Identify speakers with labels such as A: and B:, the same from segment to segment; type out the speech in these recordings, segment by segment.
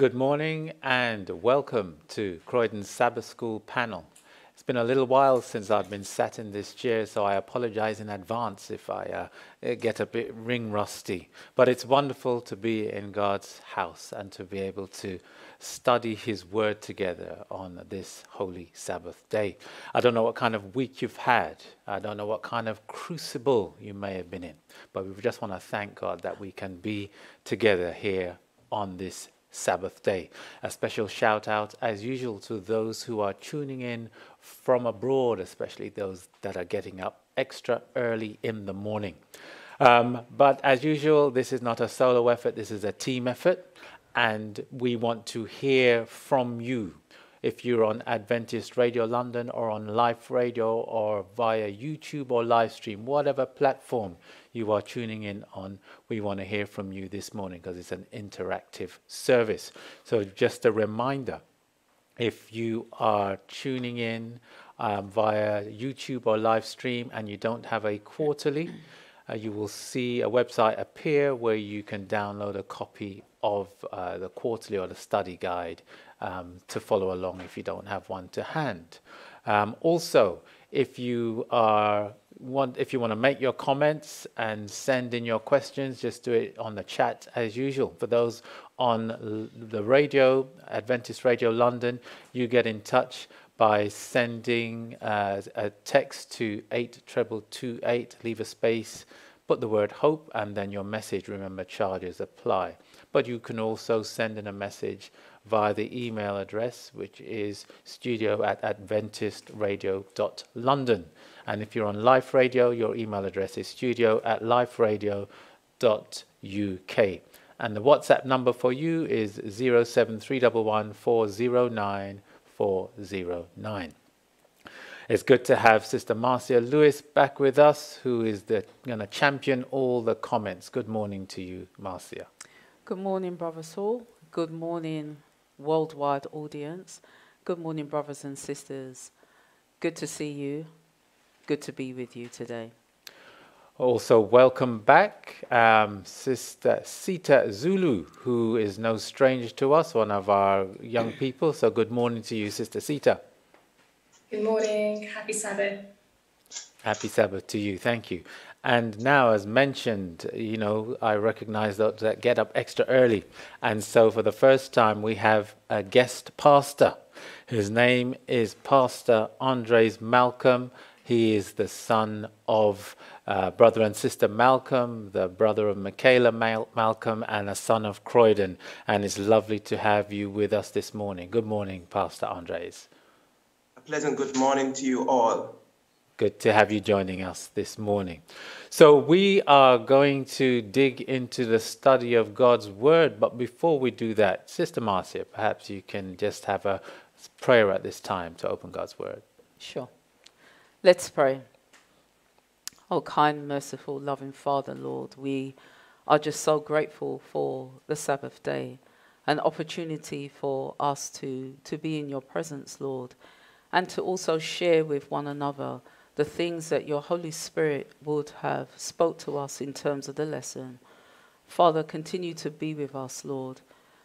A: Good morning and welcome to Croydon Sabbath School panel. It's been a little while since I've been sat in this chair, so I apologize in advance if I uh, get a bit ring rusty. But it's wonderful to be in God's house and to be able to study His Word together on this holy Sabbath day. I don't know what kind of week you've had, I don't know what kind of crucible you may have been in, but we just want to thank God that we can be together here on this Sabbath day. A special shout out, as usual, to those who are tuning in from abroad, especially those that are getting up extra early in the morning. Um, but as usual, this is not a solo effort, this is a team effort, and we want to hear from you if you're on Adventist Radio London or on Life Radio or via YouTube or live stream, whatever platform you are tuning in on, we want to hear from you this morning because it's an interactive service. So, just a reminder if you are tuning in um, via YouTube or live stream and you don't have a quarterly, uh, you will see a website appear where you can download a copy of uh, the quarterly or the study guide um, to follow along if you don't have one to hand. Um, also, if you are want if you want to make your comments and send in your questions, just do it on the chat as usual. For those on the radio, Adventist Radio London, you get in touch by sending uh, a text to 8228, leave a space, put the word hope, and then your message. Remember, charges apply. But you can also send in a message via the email address, which is studio at adventistradio.london. And if you're on Life Radio, your email address is studio at liferadio.uk. And the WhatsApp number for you is 07311409409. It's good to have Sister Marcia Lewis back with us, who is the, going to champion all the comments. Good morning to you, Marcia.
B: Good morning, Brother Saul. Good morning, worldwide audience. Good morning, brothers and sisters. Good to see you. Good to be with you today.
A: Also, welcome back, um, Sister Sita Zulu, who is no stranger to us, one of our young people. So, good morning to you, Sister Sita.
C: Good morning. Happy Sabbath.
A: Happy Sabbath to you. Thank you. And now, as mentioned, you know, I recognize that, that get up extra early. And so, for the first time, we have a guest pastor. His name is Pastor Andres Malcolm. He is the son of uh, brother and sister Malcolm, the brother of Michaela Mal- Malcolm, and a son of Croydon. And it's lovely to have you with us this morning. Good morning, Pastor Andres.
D: A pleasant good morning to you all.
A: Good to have you joining us this morning. So, we are going to dig into the study of God's Word, but before we do that, Sister Marcia, perhaps you can just have a prayer at this time to open God's Word.
B: Sure. Let's pray. Oh, kind, merciful, loving Father, Lord, we are just so grateful for the Sabbath day, an opportunity for us to, to be in your presence, Lord, and to also share with one another the things that your Holy Spirit would have spoke to us in terms of the lesson. Father, continue to be with us, Lord.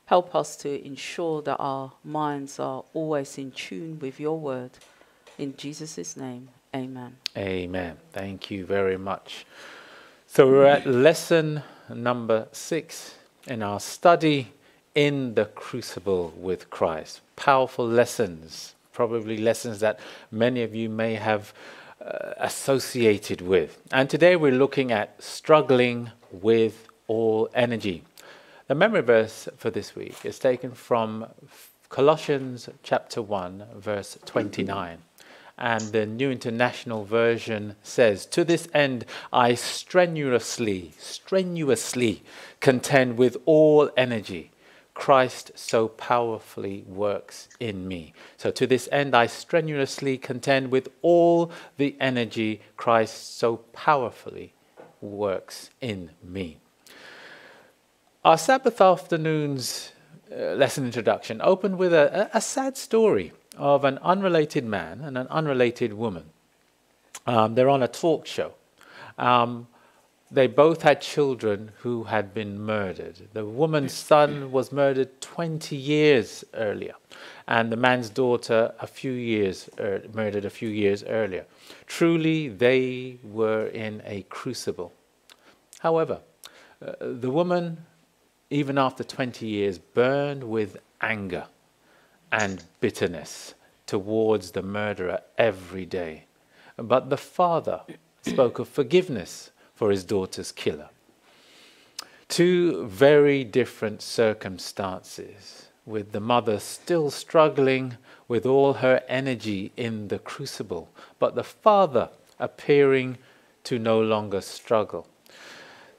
B: Help us to ensure that our minds are always in tune with your word. In Jesus' name, amen.
A: Amen. Thank you very much. So we're at lesson number six in our study in the crucible with Christ. Powerful lessons, probably lessons that many of you may have uh, associated with. And today we're looking at struggling with all energy. The memory verse for this week is taken from Colossians chapter 1, verse 29. And the New International Version says, To this end I strenuously, strenuously contend with all energy Christ so powerfully works in me. So, to this end, I strenuously contend with all the energy Christ so powerfully works in me. Our Sabbath afternoon's uh, lesson introduction opened with a, a, sad story of an unrelated man and an unrelated woman. Um, they're on a talk show. Um, they both had children who had been murdered. The woman's son was murdered 20 years earlier, and the man's daughter a few years er, murdered a few years earlier. Truly, they were in a crucible. However, uh, the woman, even after 20 years, burned with anger and bitterness towards the murderer every day. But the father spoke of forgiveness for his daughter's killer. Two very different circumstances, with the mother still struggling with all her energy in the crucible, but the father appearing to no longer struggle.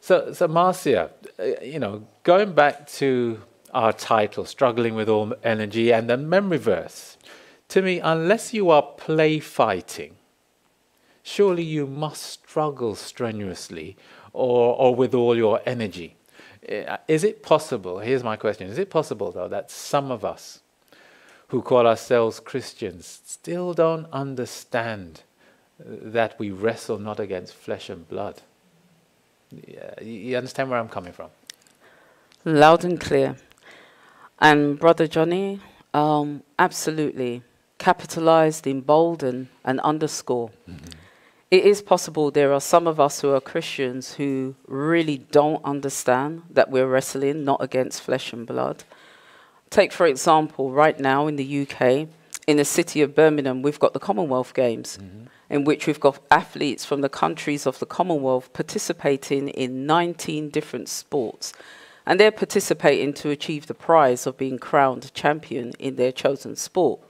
A: So, so Marcia, uh, you know, going back to our title, Struggling with All Energy, and the memory verse, to me, unless you are play fighting, surely you must struggle strenuously or, or with all your energy. Uh, is it possible? Here's my question Is it possible, though, that some of us who call ourselves Christians still don't understand that we wrestle not against flesh and blood? You understand where I'm coming from?
B: Loud and clear. And Brother Johnny, um, absolutely capitalized in bold and, underscore. Mm-hmm. It is possible there are some of us who are Christians who really don't understand that we're wrestling not against flesh and blood. Take, for example, right now in the UK, in the city of Birmingham, we've got the Commonwealth Games. Mm-hmm in which we've got athletes from the countries of the Commonwealth participating in 19 different sports. And they're participating to achieve the prize of being crowned champion in their chosen sport.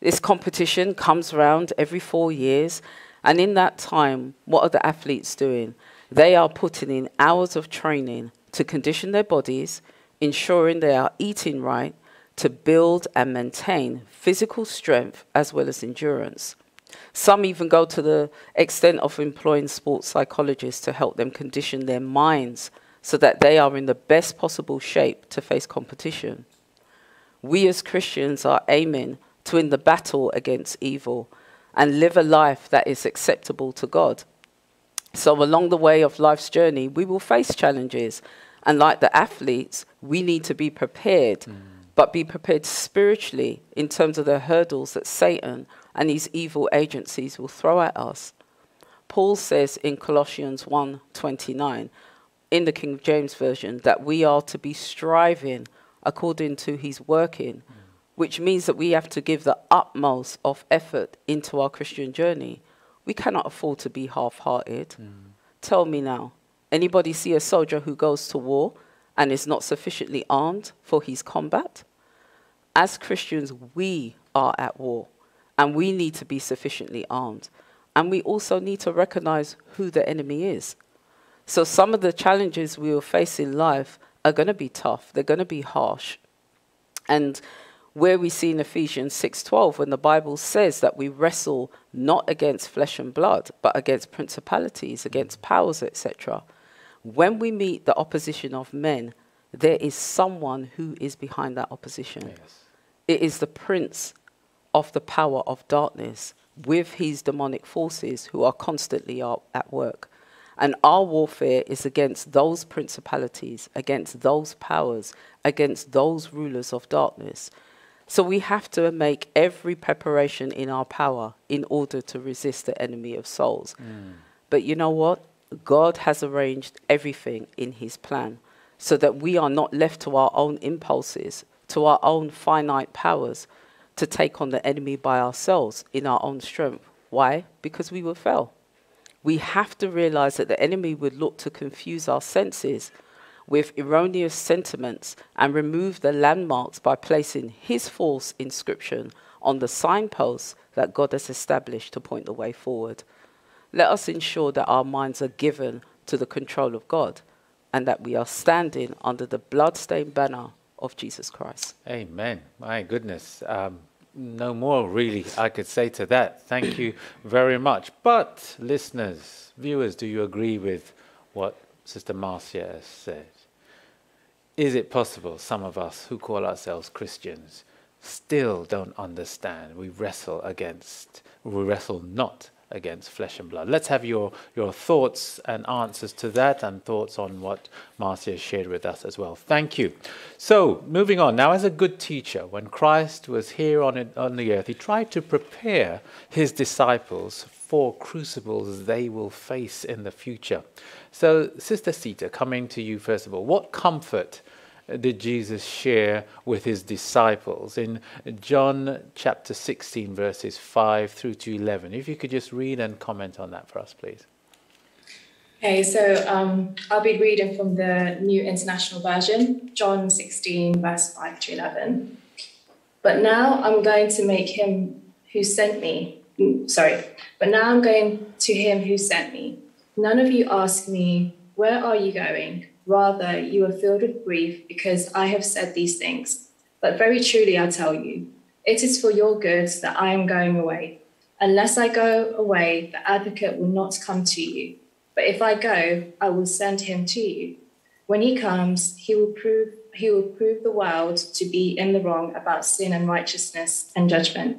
B: This competition comes around every four years, and in that time, what are the athletes doing? They are putting in hours of training to condition their bodies, ensuring they are eating right, to build and maintain physical strength as well as endurance. Some even go to the extent of employing sports psychologists to help them condition their minds so that they are in the best possible shape to face competition. We as Christians are aiming to win the battle against evil and live a life that is acceptable to God. So, along the way of life's journey, we will face challenges. And like the athletes, we need to be prepared, mm. but be prepared spiritually in terms of the hurdles that Satan and these evil agencies will throw at us. Paul says in Colossians 1:29 in the King James version that we are to be striving according to his working, mm. which means that we have to give the utmost of effort into our Christian journey. We cannot afford to be half-hearted. Mm. Tell me now, anybody see a soldier who goes to war and is not sufficiently armed for his combat? As Christians, we are at war. And we need to be sufficiently armed. And we also need to recognize who the enemy is. So some of the challenges we will face in life are going to be tough. They're going to be harsh. And where we see in Ephesians 6:12 when the Bible says that we wrestle not against flesh and blood, but against principalities, against powers, etc. When we meet the opposition of men, there is someone who is behind that opposition. Yes. It is the prince of the power of darkness with his demonic forces who are constantly at work. And our warfare is against those principalities, against those powers, against those rulers of darkness. So we have to make every preparation in our power in order to resist the enemy of souls. Mm. But you know what? God has arranged everything in his plan so that we are not left to our own impulses, to our own finite powers, to take on the enemy by ourselves in our own strength. Why? Because we will fail. We have to realize that the enemy would look to confuse our senses with erroneous sentiments and remove the landmarks by placing his false inscription on the signposts that God has established to point the way forward. Let us ensure that our minds are given to the control of God and that we are standing under the blood-stained banner of Jesus Christ.
A: Amen. My goodness. Um, no more, really, I could say to that. Thank you very much. But, listeners, viewers, do you agree with what Sister Marcia has said? Is it possible some of us who call ourselves Christians still don't understand? We wrestle against, we wrestle not against flesh and blood. Let's have your, your thoughts and answers to that and thoughts on what Marcia shared with us as well. Thank you. So, moving on. Now, as a good teacher, when Christ was here on, on the earth, he tried to prepare his disciples for crucibles they will face in the future. So, Sister Sita, coming to you first of all, what comfort did Jesus share with his disciples in John chapter 16, verses 5 through to 11? If you could just read and comment on that for us, please.
C: Okay, so um, I'll be reading from the New International Version, John 16, verse 5 to 11. But now I'm going to make him who sent me, mm, sorry, but now I'm going to him who sent me. None of you ask me, Where are you going? Rather, you are filled with grief because I have said these things. But very truly, I tell you, it is for your good that I am going away. Unless I go away, the advocate will not come to you. But if I go, I will send him to you. When he comes, he will prove he will prove the world to be in the wrong about sin and righteousness and judgment.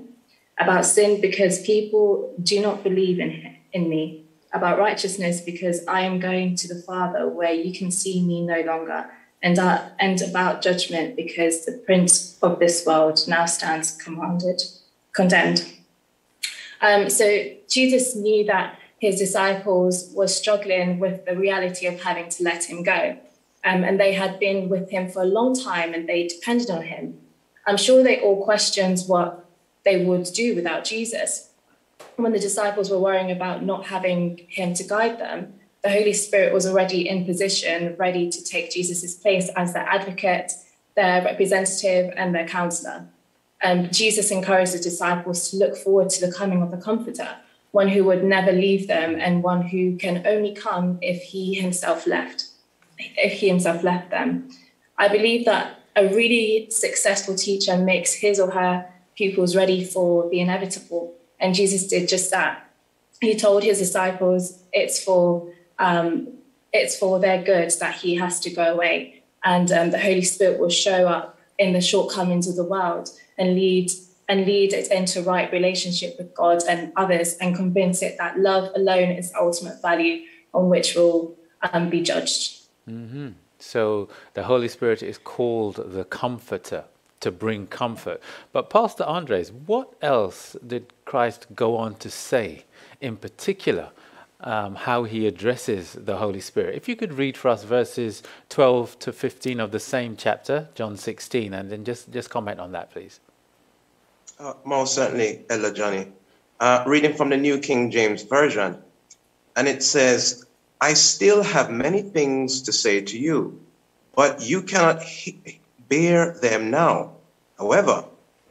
C: About sin because people do not believe in, in me, about righteousness because I am going to the Father where you can see me no longer, and, uh, and about judgment because the prince of this world now stands commanded, condemned. Um, so Jesus knew that his disciples were struggling with the reality of having to let him go. Um, and they had been with him for a long time and they depended on him. I'm sure they all questioned what they would do without Jesus when the disciples were worrying about not having him to guide them, the Holy Spirit was already in position, ready to take Jesus' place as their advocate, their representative, and their counselor. And Jesus encouraged the disciples to look forward to the coming of the Comforter, one who would never leave them and one who can only come if he himself left, if he himself left them. I believe that a really successful teacher makes his or her pupils ready for the inevitable and Jesus did just that. He told his disciples it's for um, it's for their good that he has to go away, and um, the Holy Spirit will show up in the shortcomings of the world and lead and lead it into right relationship with God and others, and convince it that love alone is the ultimate value on which we'll um, be judged.
A: Mm-hmm. So the Holy Spirit is called the Comforter to bring comfort. But Pastor Andres, what else did Christ go on to say in particular? Um, how he addresses the Holy Spirit. If you could read for us verses 12 to 15 of the same chapter, John 16, and then just, just comment on that, please.
D: Uh, most certainly, Elder Johnny. Uh, reading from the New King James Version, and it says, I still have many things to say to you, but you cannot he- bear them now. However,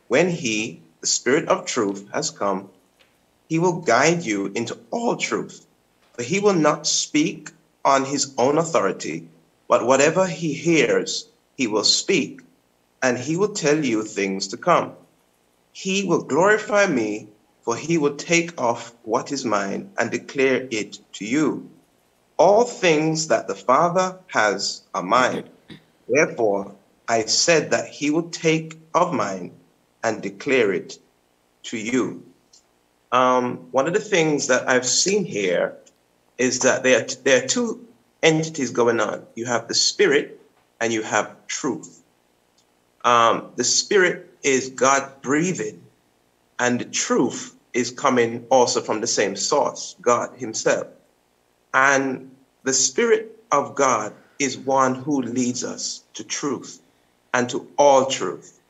D: when he, the Spirit of truth, has come, he will guide you into all truth. For he will not speak on his own authority, but whatever he hears, he will speak, and he will tell you things to come. He will glorify me, for he will take off what is mine and declare it to you. All things that the Father has are mine. Therefore, I said that he would take of mine and declare it to you. Um, one of the things that I've seen here is that there are, there are two entities going on. You have the spirit and you have truth. Um, the spirit is God breathing, and the truth is coming also from the same source, God Himself. And the spirit of God is one who leads us to truth and to all truth.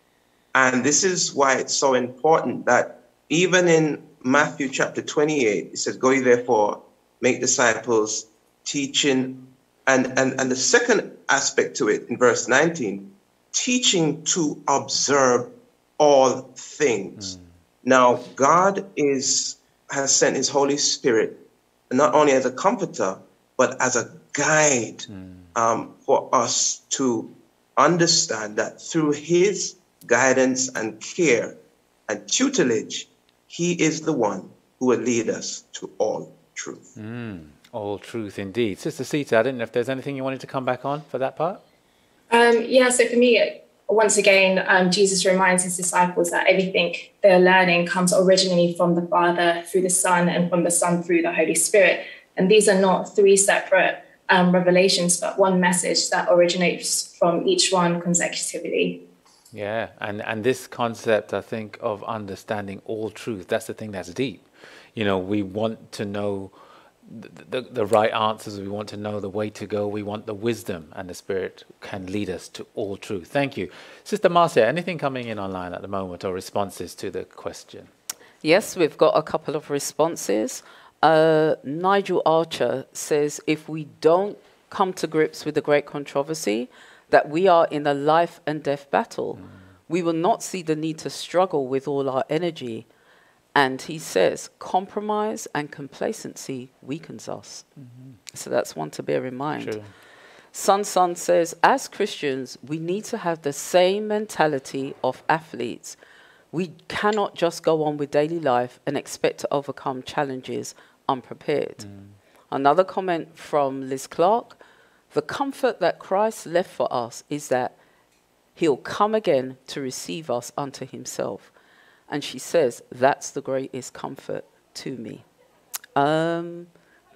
D: And this is why it's so important that even in Matthew chapter 28, it says, Go ye therefore, make disciples, teaching. And, and, and the second aspect to it in verse 19, teaching to observe all things. Mm. Now, God is has sent his Holy Spirit not only as a comforter, but as a guide mm. um, for us to understand that through his guidance and care and tutelage, he is the one who will lead us to all truth.
A: Mm, all truth indeed. Sister Sita, I didn't know if there's anything you wanted to come back on for that part.
C: Um, yeah, so for me, once again, um, Jesus reminds his disciples that everything they're learning comes originally from the Father through the Son and from the Son through the Holy Spirit. And these are not three separate um, revelations, but one message that originates from each one consecutively.
A: Yeah, and, and this concept, I think, of understanding all truth, that's the thing that's deep. You know, we want to know the, the, the right answers, we want to know the way to go, we want the wisdom, and the Spirit can lead us to all truth. Thank you. Sister Marcia, anything coming in online at the moment or responses to the question?
B: Yes, we've got a couple of responses. Uh, Nigel Archer says if we don't come to grips with the great controversy, that we are in a life and death battle. Mm. We will not see the need to struggle with all our energy. And he says, compromise and complacency weakens us. Mm-hmm. So that's one to bear in mind. True. Sun Sun says, as Christians, we need to have the same mentality of athletes. We cannot just go on with daily life and expect to overcome challenges unprepared. Mm. Another comment from Liz Clark the comfort that Christ left for us is that he'll come again to receive us unto himself. And she says, That's the greatest comfort to me. Um,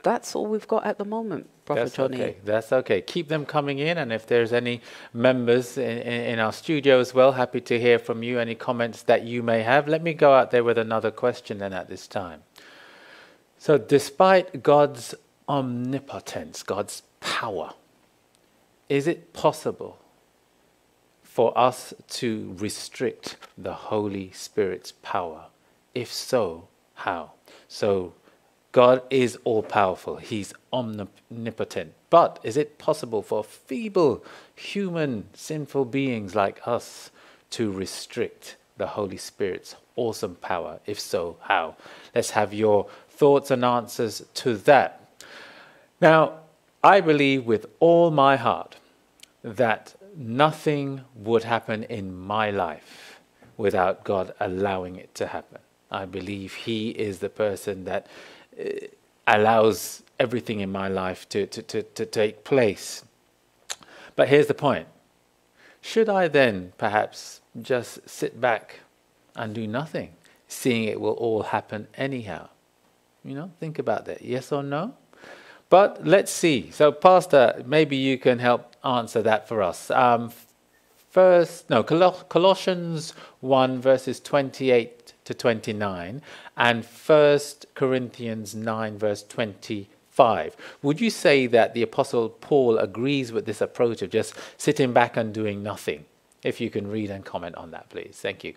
B: that's all we've got at the moment, Brother
A: that's
B: Johnny.
A: Okay. That's okay. Keep them coming in, and if there's any members in, in, in, our studio as well, happy to hear from you. Any comments that you may have. Let me go out there with another question then at this time. So, despite God's omnipotence, God's power, is it possible for us to restrict the Holy Spirit's power? If so, how? So, God is all powerful, He's omnipotent. But is it possible for feeble, human, sinful beings like us to restrict the Holy Spirit's awesome power? If so, how? Let's have your thoughts and answers to that. Now, I believe with all my heart that nothing would happen in my life without God allowing it to happen. I believe He is the person that uh, allows everything in my life to, to, to, to take place. But here's the point should I then perhaps just sit back and do nothing, seeing it will all happen anyhow? You know, think about that. Yes or no? But let's see. So, Pastor, maybe you can help answer that for us. Um, first, no, Colossians 1, verses 28 to 29, and First Corinthians 9, verse 25. Would you say that the Apostle Paul agrees with this approach of just sitting back and doing nothing? If you can read and comment on that, please. Thank you.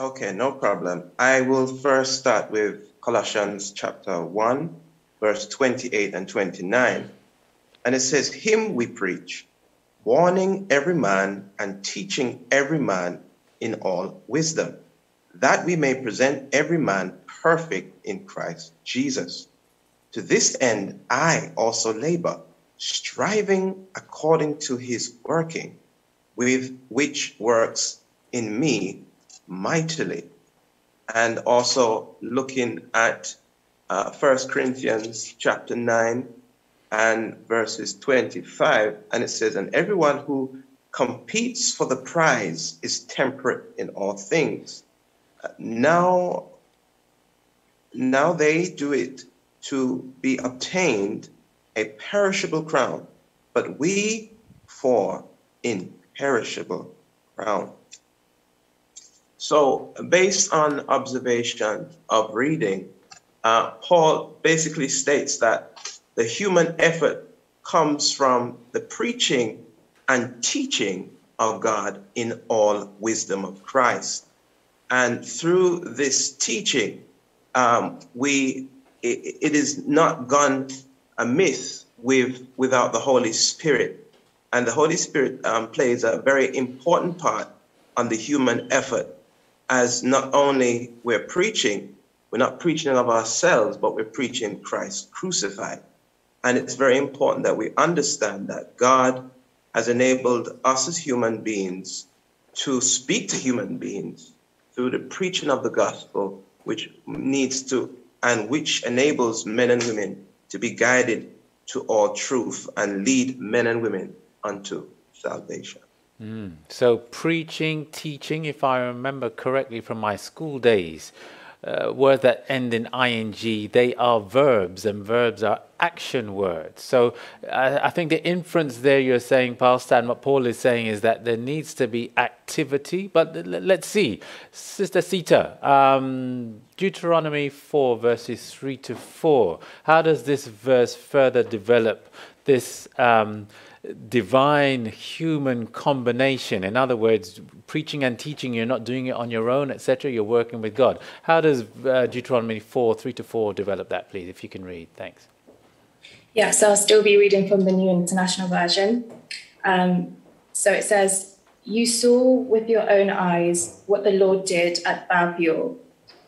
D: Okay, no problem. I will first start with Colossians chapter 1 verse 28 and 29. And it says, Him we preach, warning every man and teaching every man in all wisdom, that we may present every man perfect in Christ Jesus. To this end, I also labor, striving according to his working, with which works in me mightily. And also looking at uh, 1 Corinthians chapter 9 and verses 25, and it says, And everyone who competes for the prize is temperate in all things. Now, now they do it to be obtained a perishable crown, but we for imperishable crown. So, based on observation of reading, uh, Paul basically states that the human effort comes from the preaching and teaching of God in all wisdom of Christ. And through this teaching, um, we it, it is not gone amiss with without the Holy Spirit. And the Holy Spirit um, plays a very important part on the human effort, as not only we're preaching, we're not preaching of ourselves, but we're preaching Christ crucified. And it's very important that we understand that God has enabled us as human beings to speak to human beings through the preaching of the gospel, which needs to and which enables men and women to be guided to all truth and lead men and women unto salvation.
A: Mm. So, preaching, teaching, if I remember correctly from my school days, uh, words that end in ing, they are verbs, and verbs are action words. So uh, I think the inference there you're saying, Pastor, and what Paul is saying is that there needs to be activity. But let's see. Sister Sita, um, Deuteronomy 4, verses 3 to 4. How does this verse further develop this? Um, divine human combination. In other words, preaching and teaching, you're not doing it on your own, etc. You're working with God. How does uh, Deuteronomy 4, 3 to 4 develop that, please, if you can read? Thanks.
C: Yeah, so I'll still be reading from the New International Version. Um, so it says, You saw with your own eyes what the Lord did at Baal.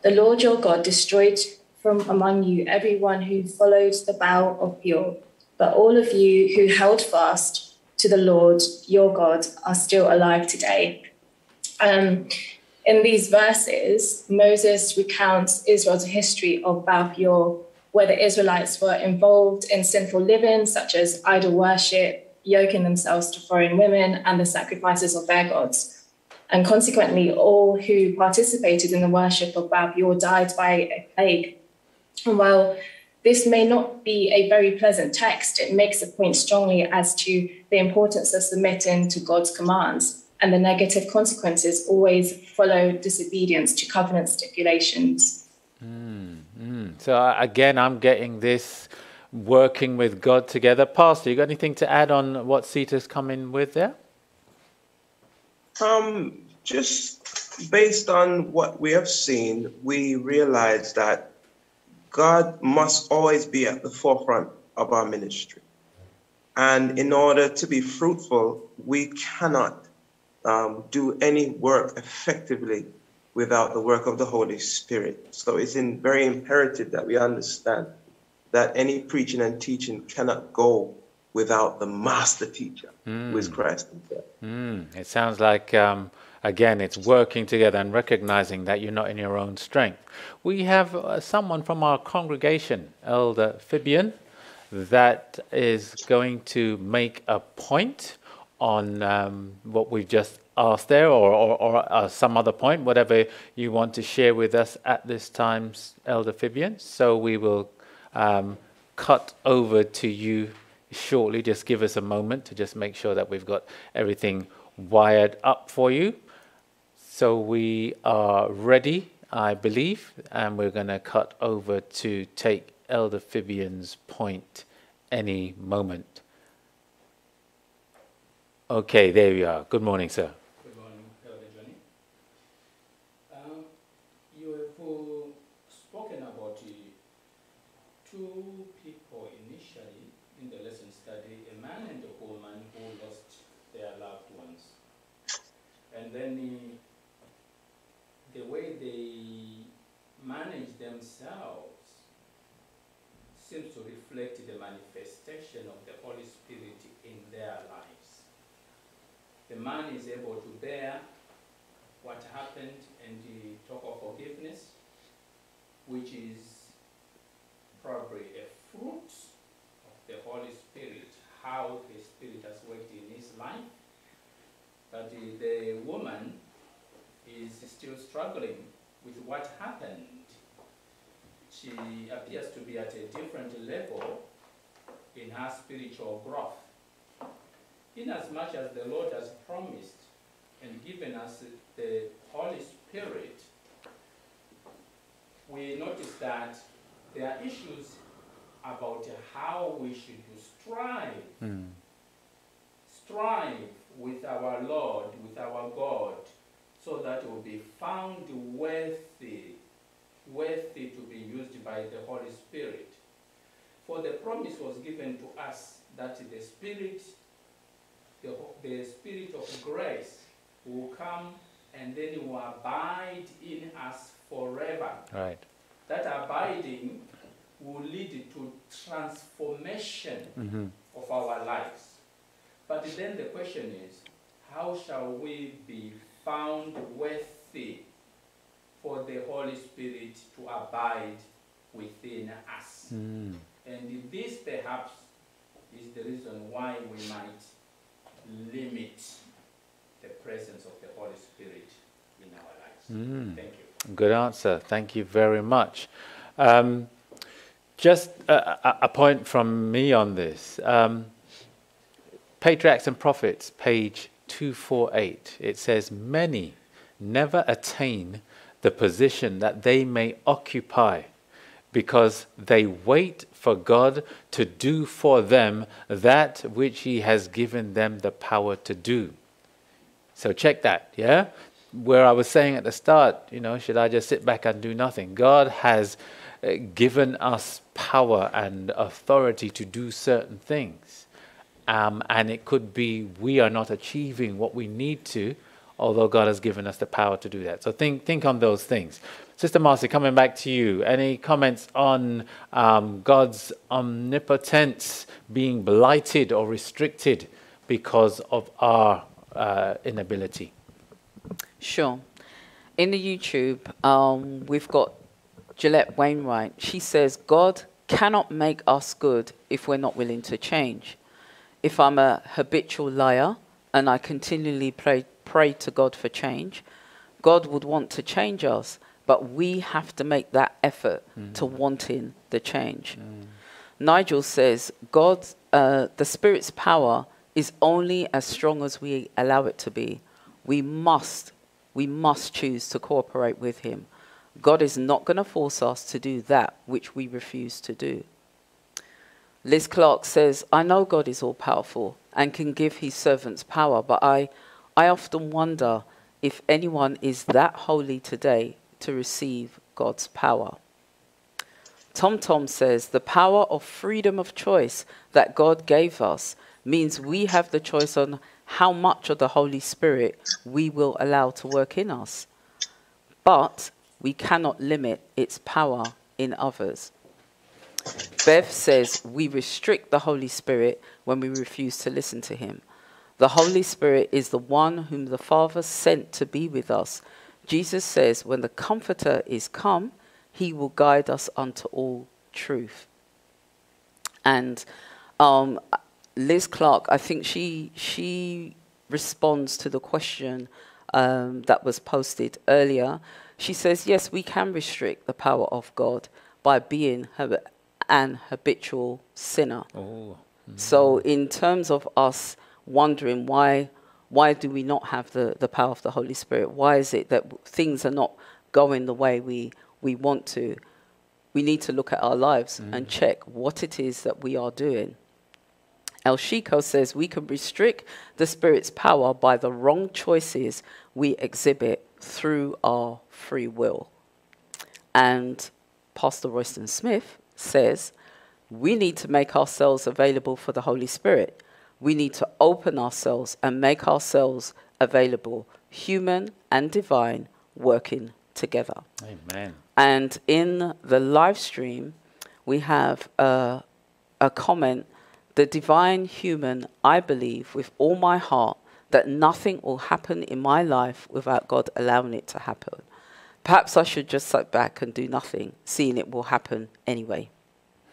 C: The Lord your God destroyed from among you everyone who followed the Baal of Peor but all of you who held fast to the Lord your God are still alive today. Um, in these verses, Moses recounts Israel's history of Baal where the Israelites were involved in sinful living, such as idol worship, yoking themselves to foreign women, and the sacrifices of their gods. And consequently, all who participated in the worship of Baal died by a plague. And while this may not be a very pleasant text. It makes a point strongly as to the importance of submitting to God's commands, and the negative consequences always follow disobedience to covenant stipulations.
A: Mm, mm. So, uh, again, I'm getting this working with God together. Pastor, you got anything to add on what Sita's come in with there?
D: Um, just based on what we have seen, we realize that God must always be at the forefront of our ministry. And in order to be fruitful, we cannot um, do any work effectively without the work of the Holy Spirit. So it's in, very imperative that we understand that any preaching and teaching cannot go without the master teacher, mm. who is hmm. Christ himself.
A: Mm. It sounds like um, Again, it's working together and recognizing that you're not in your own strength. We have uh, someone from our congregation, Elder Fabian, that is going to make a point on um, what we've just asked there or, or, or uh, some other point, whatever you want to share with us at this time, Elder Fabian. So we will um, cut over to you shortly. Just give us a moment to just make sure that we've got everything wired up for you. So we are ready, I believe, and we're going to cut over to take Elder Fabian's point any moment. Okay, there we are. Good morning, sir.
E: Good morning, Elder Johnny. Um, you have uh, spoken about uh, two people initially in the lesson study, a man and a woman who lost their loved ones. And then the way they manage themselves seems to reflect the manifestation of the Holy Spirit in their lives. The man is able to bear what happened and the talk of forgiveness, which is probably a fruit of the Holy Spirit, how the Spirit has worked in his life. But the woman is still struggling with what happened. She appears to be at a different level in her spiritual growth. In as much as the Lord has promised and given us the Holy Spirit, we notice that there are issues about how we should strive. Mm. Strive with our Lord, with our God, so that we'll be found worthy, worthy to be used by the Holy Spirit. For the promise was given to us that the Spirit, the, the Spirit of grace will come and then it will abide in us forever.
A: Right.
E: That abiding will lead to transformation mm-hmm. of our lives. But then the question is, how shall we be found worthy for the Holy Spirit to abide within us. Mm. And this perhaps is the reason why we might limit the presence of the Holy Spirit in our lives.
A: Mm.
E: Thank you.
A: Good answer. Thank you very much. Um, just a, a, point from me on this. Um, Patriarchs and Prophets, page 248. It says, Many never attain the position that they may occupy because they wait for God to do for them that which He has given them the power to do. So check that, yeah? Where I was saying at the start, you know, should I just sit back and do nothing? God has uh, given us power and authority to do certain things. Um, and it could be we are not achieving what we need to, although God has given us the power to do that. So think, think on those things. Sister Marcy, coming back to you, any comments on um, God's omnipotence being blighted or restricted because of our uh, inability?
B: Sure. In the YouTube, um, we've got Gillette Wainwright. She says, God cannot make us good if we're not willing to change. If I'm a habitual liar and I continually pray, pray to God for change, God would want to change us but we have to make that effort mm. to wanting the change. Mm. Nigel says, God, uh, the Spirit's power is only as strong as we allow it to be. We must, we must choose to cooperate with Him. God is not going to force us to do that which we refuse to do. Liz Clark says, I know God is all powerful and can give his servants power, but I, I often wonder if anyone is that holy today to receive God's power. Tom Tom says the power of freedom of choice that God gave us means we have the choice on how much of the Holy Spirit we will allow to work in us. But we cannot limit its power in others. Bev says we restrict the Holy Spirit when we refuse to listen to him. The Holy Spirit is the one whom the Father sent to be with us Jesus says, when the Comforter is come, he will guide us unto all truth. And um, Liz Clark, I think she she responds to the question um, that was posted earlier. She says, yes, we can restrict the power of God by being an habitual sinner. Oh. Mm. So, in terms of us wondering why why do we not have the, the power of the Holy Spirit? Why is it that things are not going the way we, we want to? We need to look at our lives mm. and check what it is that we are doing. El Chico says we can restrict the Spirit's power by the wrong choices we exhibit through our free will. And Pastor Royston Smith says we need to make ourselves available for the Holy Spirit we need to open ourselves and make ourselves available, human and divine, working together.
A: Amen.
B: And in the live stream, we have a, a comment the divine human, I believe with all my heart that nothing will happen in my life without God allowing it to happen. Perhaps I should just sit back and do nothing, seeing it will happen anyway.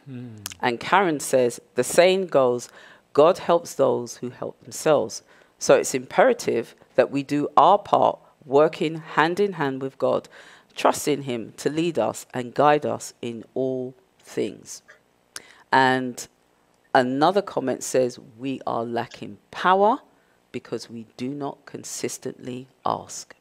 B: Hmm. And Karen says the saying goes, God helps those who help themselves. So it's imperative that we do our part, working hand in hand with God, trusting Him to lead us and guide us in all things. And another comment says, We are lacking power because we do not consistently ask.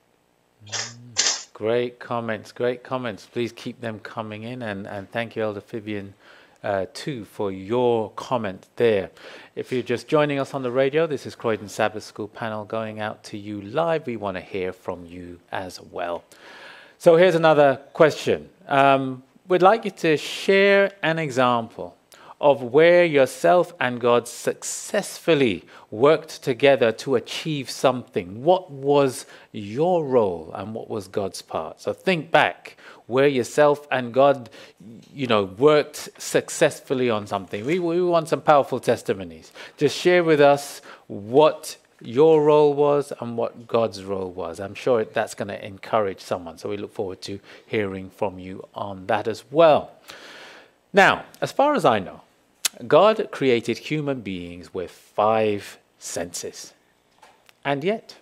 A: Mm, great comments, great comments. Please keep them coming in. And, and thank you, Elder Fabian, uh, too, for your comment there. If you're just joining us on the radio, this is Croydon Sabbath School panel going out to you live. We want to hear from you as well. So here's another question. Um, we'd like you to share an example of where yourself and God successfully worked together to achieve something. What was your role and what was God's part? So think back where yourself and God, you know, worked successfully on something. We, we want some powerful testimonies. Just share with us what your role was and what God's role was. I'm sure that's going to encourage someone. So we look forward to hearing from you on that as well. Now, as far as I know, God created human beings with five senses. And yet,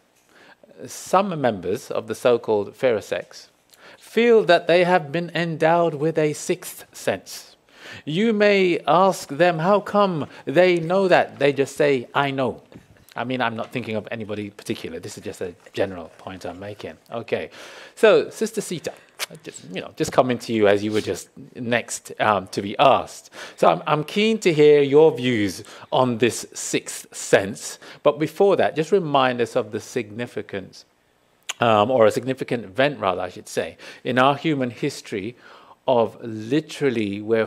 A: some members of the so called Pharisees feel that they have been endowed with a sixth sense. You may ask them how come they know that. They just say, I know. I mean, I'm not thinking of anybody particular. This is just a general point I'm making. Okay. So, Sister Sita, just, you know, just coming to you as you were just next um, to be asked. So, I'm, I'm keen to hear your views on this sixth sense. But before that, just remind us of the significance, um, or a significant event, rather, I should say, in our human history of literally where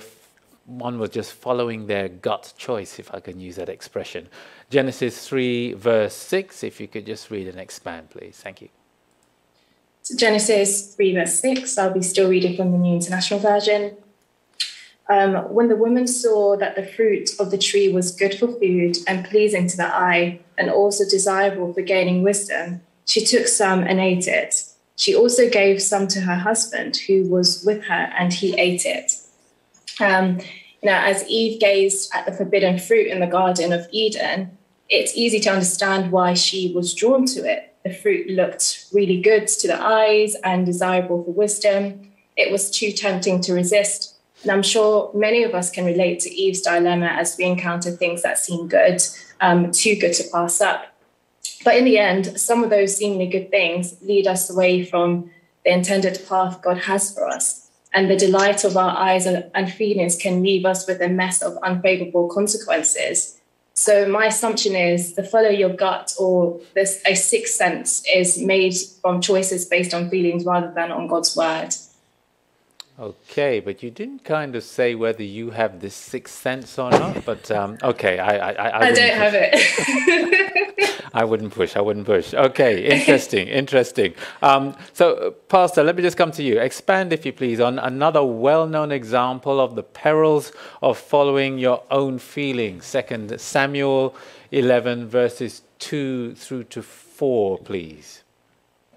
A: one was just following their gut choice, if I can use that expression. Genesis 3, verse 6, if you could just read and expand, please. Thank you.
C: So Genesis 3, verse 6, I'll be still reading from the New International Version. Um, when the woman saw that the fruit of the tree was good for food and pleasing to the eye, and also desirable for gaining wisdom, she took some and ate it. She also gave some to her husband who was with her, and he ate it. Um, know, as Eve gazed at the forbidden fruit in the Garden of Eden, it's easy to understand why she was drawn to it. The fruit looked really good to the eyes and desirable for wisdom. It was too tempting to resist. And I'm sure many of us can relate to Eve's dilemma as we encounter things that seem good, um, too good to pass up. But in the end, some of those seemingly good things lead us away from the intended path God has for us and the delight of our eyes and feelings can leave us with a mess of unfavorable consequences. So my assumption is the follow your gut or this a sixth sense is made from choices based on feelings rather than on God's word.
A: Okay, but you didn't kind of say whether you have this sixth sense or not. But um, okay, I I, I,
C: I, I don't have it.
A: I wouldn't push. I wouldn't push. Okay, interesting, interesting. Um, so, Pastor, let me just come to you. Expand, if you please, on another well-known example of the perils of following your own feelings. Second Samuel eleven verses two through to four, please.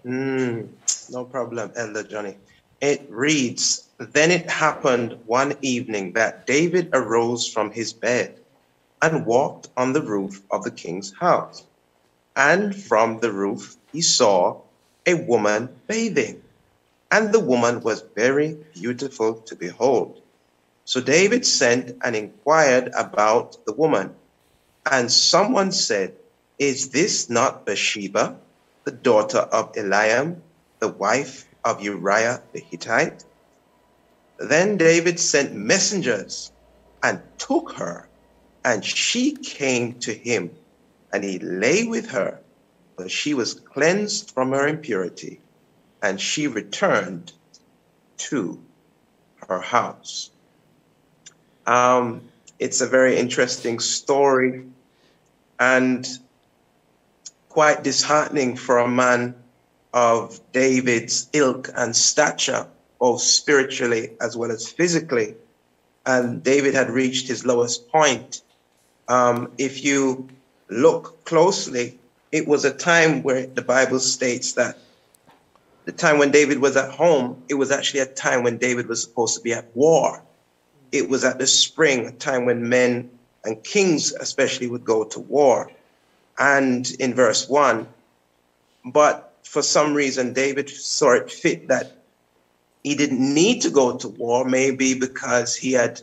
D: Mm, no problem, Elder Johnny. It reads then it happened one evening that David arose from his bed and walked on the roof of the king's house. And from the roof he saw a woman bathing, and the woman was very beautiful to behold. So David sent and inquired about the woman. And someone said, Is this not Bathsheba, the daughter of Eliam, the wife of Uriah the Hittite? Then David sent messengers and took her, and she came to him, and he lay with her, but she was cleansed from her impurity, and she returned to her house. Um, it's a very interesting story and quite disheartening for a man of David's ilk and stature both spiritually as well as physically. And David had reached his lowest point. Um, if you look closely, it was a time where the Bible states that the time when David was at home, it was actually a time when David was supposed to be at war. It was at the spring, a time when men and kings especially would go to war. And in verse one, but for some reason, David saw it fit that he didn't need to go to war, maybe because he had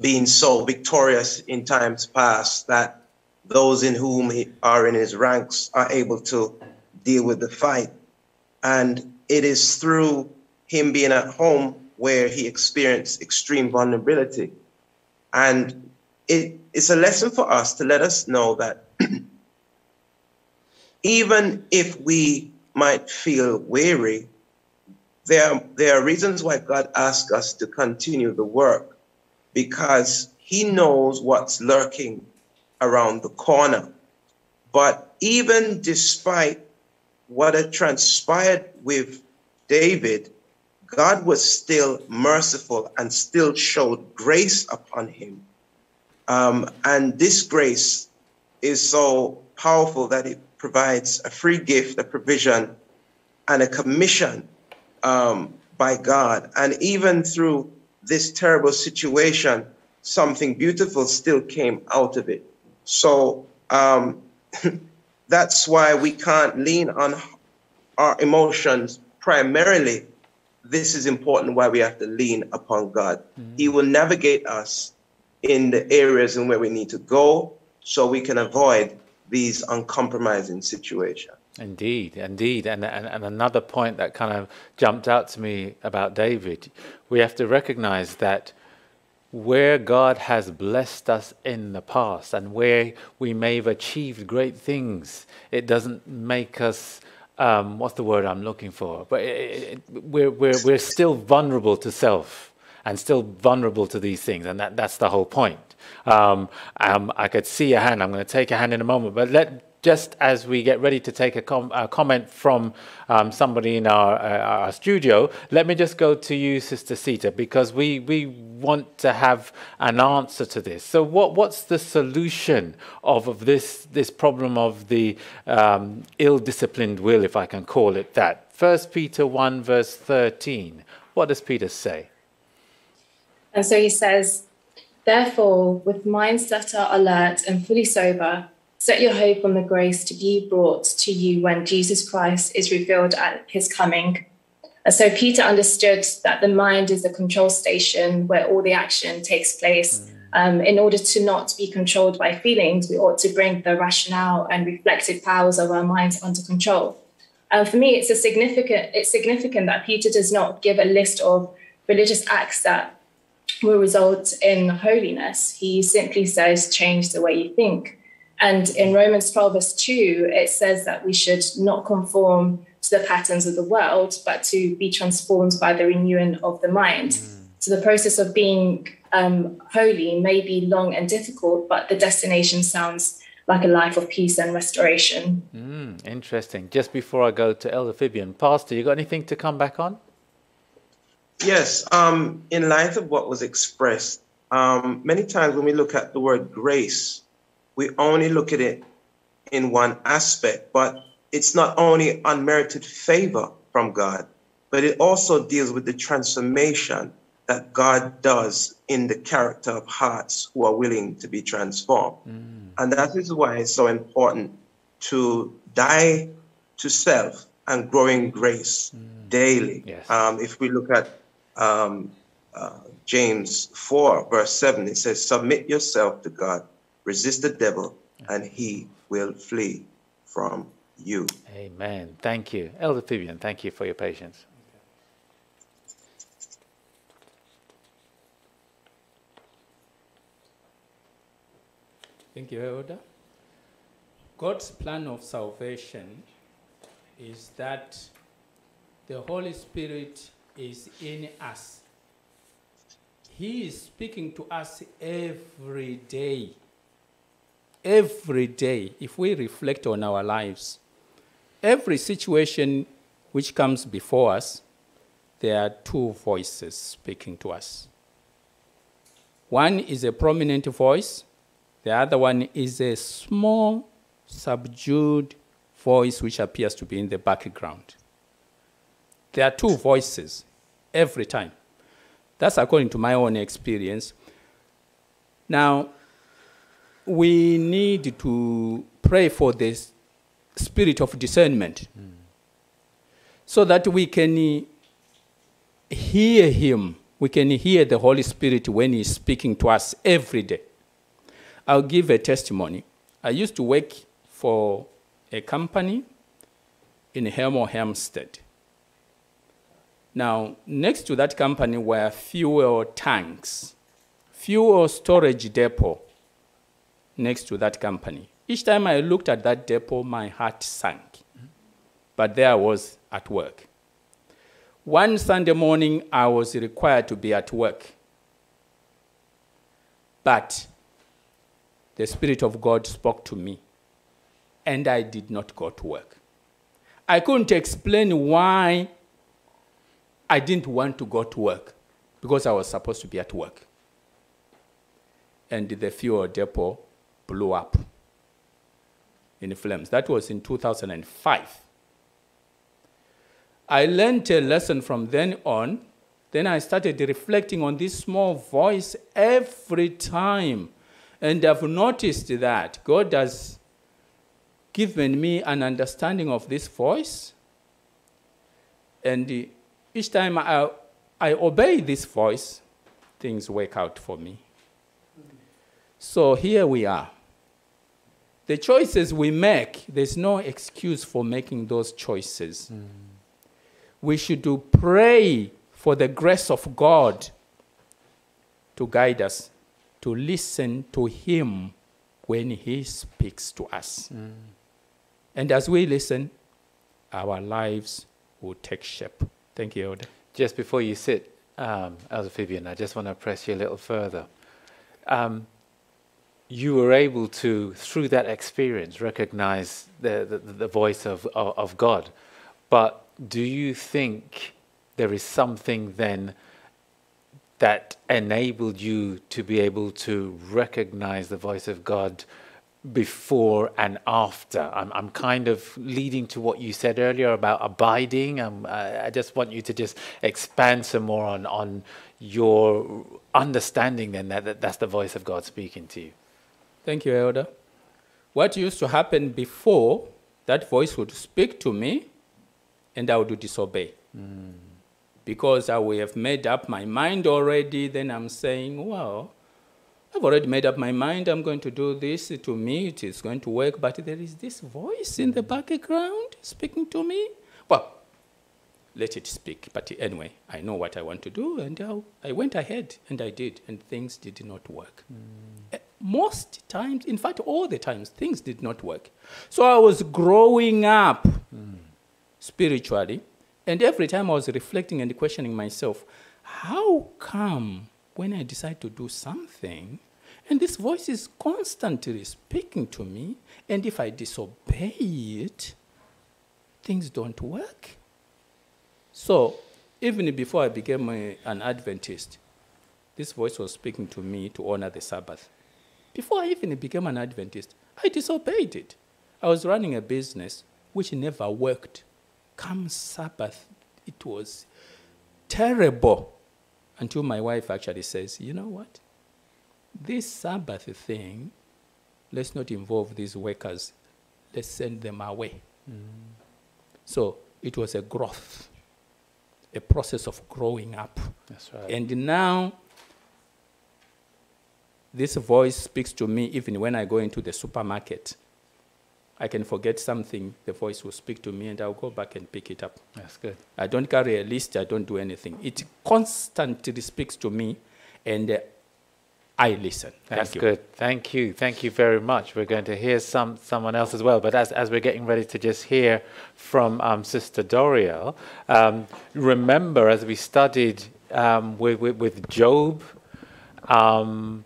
D: been so victorious in times past that those in whom he are in his ranks are able to deal with the fight. And it is through him being at home where he experienced extreme vulnerability. And it, it's a lesson for us to let us know that even if we might feel weary, there are, there are reasons why God asks us to continue the work because He knows what's lurking around the corner. But even despite what had transpired with David, God was still merciful and still showed grace upon him. Um, and this grace is so powerful that it provides a free gift, a provision, and a commission um, by God. And even through this terrible situation, something beautiful still came out of it. So um, that's why we can't lean on our emotions primarily. This is important why we have to lean upon God. He will navigate us in the areas in where we need to go so we can avoid these uncompromising situations.
A: Indeed, indeed. And, and, and another point that kind of jumped out to me about David, we have to recognize that where God has blessed us in the past and where we may have achieved great things, it doesn't make us, um, what's the word I'm looking for? But it, it, we're, we're, we're still vulnerable to self and still vulnerable to these things. And that, that's the whole point. Um, um, I could see a hand. I'm going to take a hand in a moment. But let, just as we get ready to take a, com- a comment from um, somebody in our, uh, our studio, let me just go to you, Sister Sita, because we, we want to have an answer to this. So, what, what's the solution of, of this, this problem of the um, ill disciplined will, if I can call it that? First Peter 1, verse 13. What does Peter say?
C: And so he says, Therefore, with minds that are alert and fully sober, set your hope on the grace to be brought to you when Jesus Christ is revealed at his coming. And so Peter understood that the mind is the control station where all the action takes place. Um, in order to not be controlled by feelings, we ought to bring the rationale and reflective powers of our minds under control. And for me, it's a significant. It's significant that Peter does not give a list of religious acts that will result in holiness. He simply says, change the way you think. And in Romans 12, verse 2, it says that we should not conform to the patterns of the world, but to be transformed by the renewing of the mind. Mm. So the process of being um, holy may be long and difficult, but the destination sounds like a life of peace and restoration.
A: Mm, interesting. Just before I go to Elder Fabian, Pastor, you got anything to come back on?
D: Yes. Um, in light of what was expressed, um, many times when we look at the word grace, we only look at it in one aspect, but it's not only unmerited favor from God, but it also deals with the transformation that God does in the character of hearts who are willing to be transformed. Mm. And that is why it's so important to die to self and growing grace mm. daily.
A: Yes.
D: Um, if we look at um, uh, James 4, verse 7, it says, Submit yourself to God, resist the devil, and he will flee from you.
A: Amen. Thank you. Elder Fabian, thank you for your patience.
E: Thank you, Elder. God's plan of salvation is that the Holy Spirit is in us. He is speaking to us every day. Every day, if we reflect on our lives, every situation which comes before us, there are two voices speaking to us. One is a prominent voice, the other one is a small, subdued voice which appears to be in the background. There are two voices every time. That's according to my own experience. Now, we need to pray for this spirit of discernment mm. so that we can hear him. We can hear the Holy Spirit when he's speaking to us every day. I'll give a testimony. I used to work for a company in Hemel Hempstead. Now, next to that company were fuel tanks, fuel storage depot next to that company. Each time I looked at that depot, my heart sank. But there I was at work. One Sunday morning, I was required to be at work. But the Spirit of God spoke to me, and I did not go to work. I couldn't explain why I didn't want to go to work because I was supposed to be at work. And the fuel depot blew up in flames. That was in 2005. I learned a lesson from then on. Then I started reflecting on this small voice every time. And I've noticed that God has given me an understanding of this voice. And each time I, I obey this voice, things work out for me. So here we are. The choices we make, there's no excuse for making those choices. Mm. We should do pray for the grace of God to guide us, to listen to Him when He speaks to us. Mm. And as we listen, our lives will take shape. Thank you, Elder.
A: Just before you sit, um, Elder Fabian, I just want to press you a little further. Um, you were able to, through that experience, recognize the, the, the voice of, of, God. But do you think there is something then that enabled you to be able to recognize the voice of God before and after? I'm, I'm kind of leading to what you said earlier about abiding. Um, I just want you to just expand some more on, on your understanding then that, that that's the voice of God speaking to you.
E: Thank you, Elder. What used to happen before, that voice would speak to me and I would disobey. Mm. Because I would have made up my mind already, then I'm saying, well, I've already made up my mind, I'm going to do this to me, it is going to work, but there is this voice in the background speaking to me. Well, let it speak. But anyway, I know what I want to do, and I, I went ahead and I did, and things did not work. Mm most times, in fact, all the times, things did not work. So I was growing up mm. spiritually, and every time I was reflecting and questioning myself, how come when I decide to do something, and this voice is constantly speaking to me, and if I disobey it, things don't work? So, even before I became a, an Adventist, this voice was speaking to me to honor the Sabbath. Before I even became an Adventist, I disobeyed it. I was running a business which never worked. Come Sabbath, it was terrible until my wife actually says, you know what? This Sabbath thing, let's not involve these workers. Let's send them away. Mm. So it was a growth, a process of growing up.
A: That's right.
E: And now this voice speaks to me even when I go into the supermarket. I can forget something, the voice will speak to me, and I'll go back and pick it up.
A: That's good.
E: I don't carry a list, I don't do anything. It constantly speaks to me, and uh, I listen.
A: That's good. Thank you. Thank you very much. We're going to hear some someone else as well. But as, as we're getting ready to just hear from um, Sister Doriel, um, remember as we studied um, with, with, with Job, um,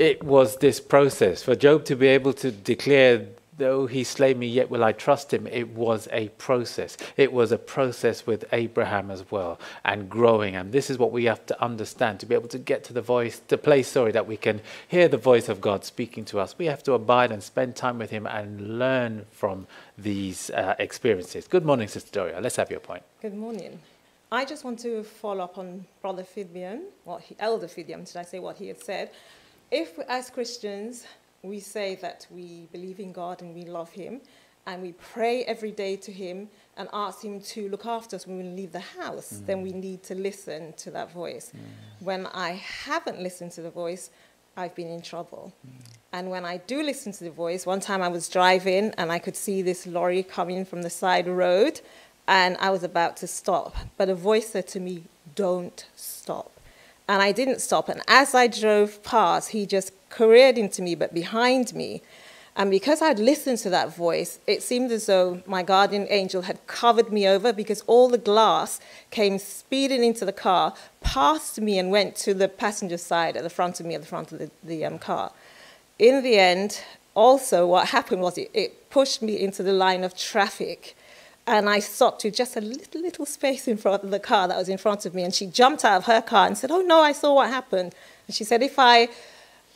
A: it was this process for Job to be able to declare, though he slay me, yet will I trust him. It was a process. It was a process with Abraham as well and growing. And this is what we have to understand to be able to get to the voice, to place, sorry, that we can hear the voice of God speaking to us. We have to abide and spend time with him and learn from these uh, experiences. Good morning, Sister Doria. Let's have your point.
F: Good morning. I just want to follow up on Brother what he, Elder Fabian, should I say what he had said if as Christians we say that we believe in God and we love Him, and we pray every day to Him and ask Him to look after us when we leave the house, mm. then we need to listen to that voice. Mm. When I haven't listened to the voice, I've been in trouble. Mm. And when I do listen to the voice, one time I was driving and I could see this lorry coming from the side road, and I was about to stop. But a voice said to me, Don't stop and I didn't stop. And as I drove past, he just careered into me, but behind me. And because I'd listened to that voice, it seemed as though my guardian angel had covered me over because all the glass came speeding into the car, past me, and went to the passenger side at the front of me, at the front of the, the um, car. In the end, also, what happened was it, it pushed me into the line of traffic and I stopped to just a little, little space in front of the car that was in front of me. And she jumped out of her car and said, Oh, no, I saw what happened. And she said, If I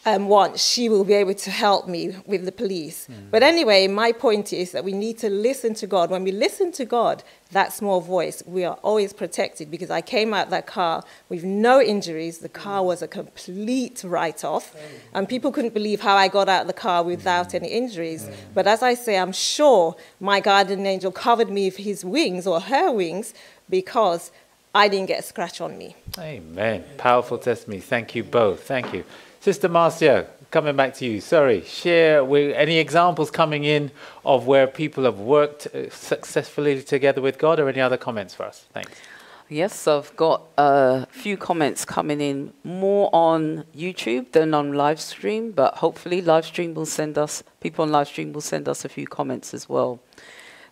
F: um, want, she will be able to help me with the police. Hmm. But anyway, my point is that we need to listen to God. When we listen to God, that small voice, we are always protected because I came out that car with no injuries. The car hmm. was a complete write off, and people couldn't believe how I got out of the car without hmm. any injuries. But as I say, I'm sure my guardian angel covered me with his wings or her wings because I didn't get a scratch on me.
A: Amen. Powerful testimony. Thank you both. Thank you. Sister Marcia, coming back to you. Sorry, share any examples coming in of where people have worked uh, successfully together with God or any other comments for us? Thanks.
B: Yes, I've got a few comments coming in more on YouTube than on live stream, but hopefully live stream will send us people on live stream will send us a few comments as well.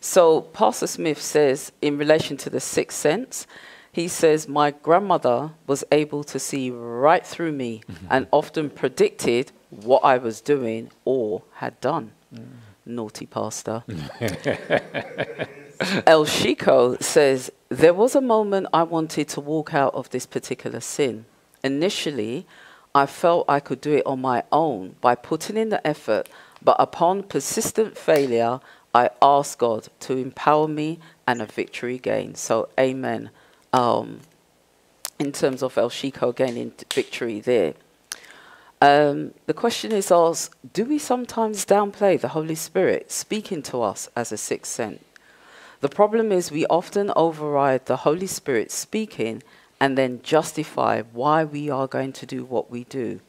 B: So Pastor Smith says in relation to the sixth sense, he says my grandmother was able to see right through me mm-hmm. and often predicted what I was doing or had done. Mm. Naughty pastor. El Chico says, There was a moment I wanted to walk out of this particular sin. Initially, I felt I could do it on my own by putting in the effort, but upon persistent failure, I asked God to empower me and a victory gained. So, amen. Um, in terms of El Chico gaining victory there. Um, the question is asked Do we sometimes downplay the Holy Spirit speaking to us as a sixth sense? The problem is we often override the Holy Spirit speaking and then justify why we are going to do what we do.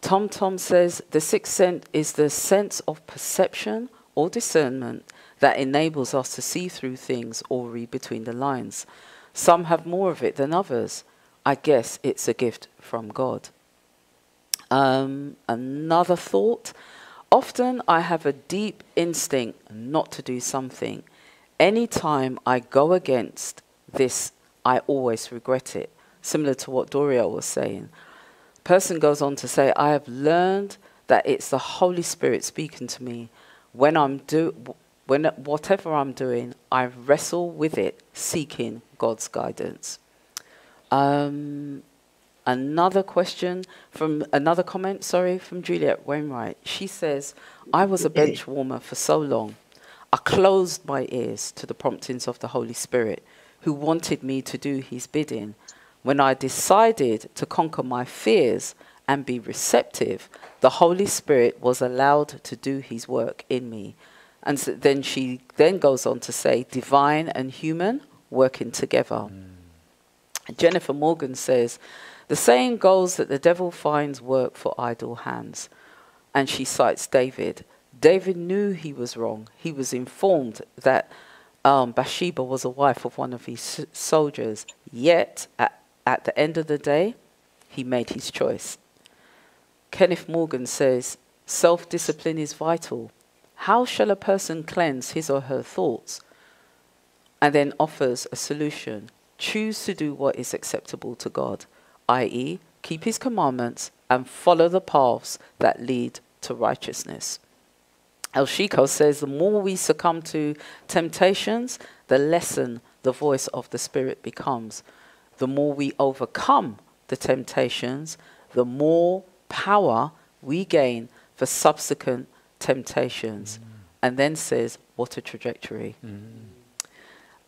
B: Tom Tom says the sixth sense is the sense of perception or discernment that enables us to see through things or read between the lines. Some have more of it than others. I guess it's a gift from God. Um, another thought. Often I have a deep instinct not to do something. Anytime I go against this, I always regret it. Similar to what Doria was saying. Person goes on to say, I have learned that it's the Holy Spirit speaking to me. When I'm do when whatever I'm doing, I wrestle with it, seeking God's guidance. Um, another question from another comment, sorry, from Juliet Wainwright. She says, I was a bench warmer for so long. I closed my ears to the promptings of the Holy Spirit, who wanted me to do his bidding. When I decided to conquer my fears and be receptive, the Holy Spirit was allowed to do his work in me. And so then she then goes on to say, divine and human working together. Jennifer Morgan says, the saying goes that the devil finds work for idle hands. And she cites David. David knew he was wrong. He was informed that um, Bathsheba was a wife of one of his soldiers. Yet, at, at the end of the day, he made his choice. Kenneth Morgan says, self discipline is vital. How shall a person cleanse his or her thoughts? And then offers a solution. Choose to do what is acceptable to God, i.e., keep his commandments and follow the paths that lead to righteousness. El Chico says the more we succumb to temptations, the lesser the voice of the Spirit becomes. The more we overcome the temptations, the more power we gain for subsequent temptations. And then says, what a trajectory.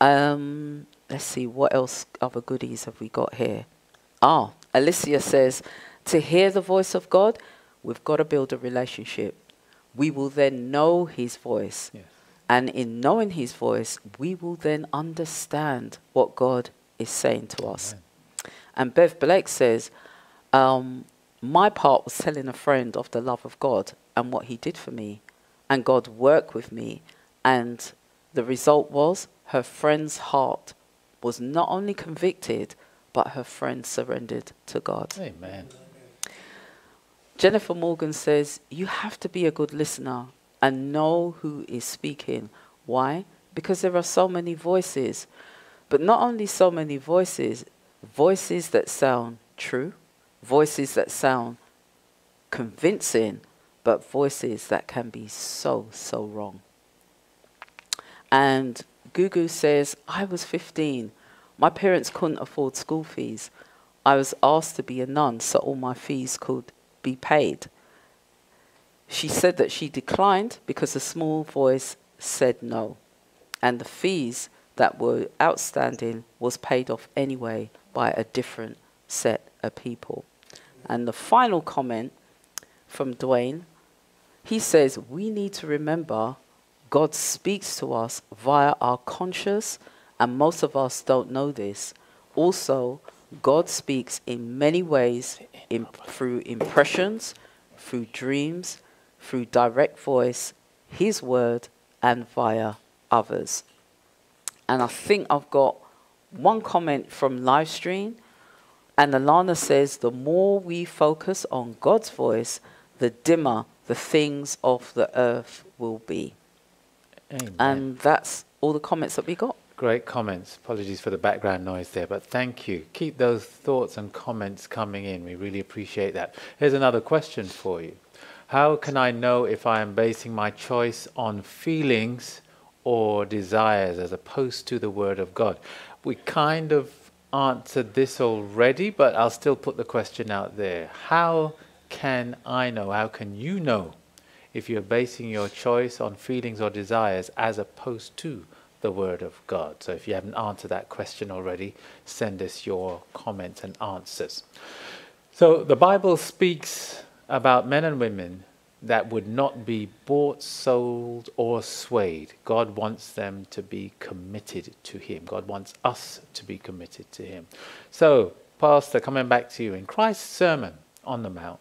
B: Um, let's see, what else other goodies have we got here? Ah, Alicia says, to hear the voice of God, we've got to build a relationship. We will then know his voice.
A: Yes.
B: And in knowing his voice, we will then understand what God is saying to us. And Bev Blake says, um, My part was telling a friend of the love of God and what he did for me. And God worked with me. And the result was her friend's heart was not only convicted, but her friend surrendered to God.
A: Amen.
B: Jennifer Morgan says, You have to be a good listener and know who is speaking. Why? Because there are so many voices. But not only so many voices, voices that sound true, voices that sound convincing, but voices that can be so, so wrong. And Gugu says, I was 15. My parents couldn't afford school fees. I was asked to be a nun so all my fees could be paid. She said that she declined because a small voice said no, and the fees that were outstanding was paid off anyway by a different set of people. And the final comment from Dwayne, he says, We need to remember God speaks to us via our conscious, and most of us don't know this. Also, God speaks in many ways in, through impressions, through dreams, through direct voice, His word, and via others. And I think I've got one comment from live stream, and Alana says the more we focus on God's voice, the dimmer the things of the earth will be.
A: Amen.
B: And that's all the comments that we got.
A: Great comments. Apologies for the background noise there, but thank you. Keep those thoughts and comments coming in. We really appreciate that. Here's another question for you How can I know if I am basing my choice on feelings or desires as opposed to the Word of God? We kind of answered this already, but I'll still put the question out there. How can I know? How can you know if you're basing your choice on feelings or desires as opposed to the Word of God? So if you haven't answered that question already, send us your comments and answers. So the Bible speaks about men and women that would not be bought, sold, or swayed. God wants them to be committed to Him. God wants us to be committed to Him. So, Pastor, coming back to you, in Christ's Sermon on the Mount,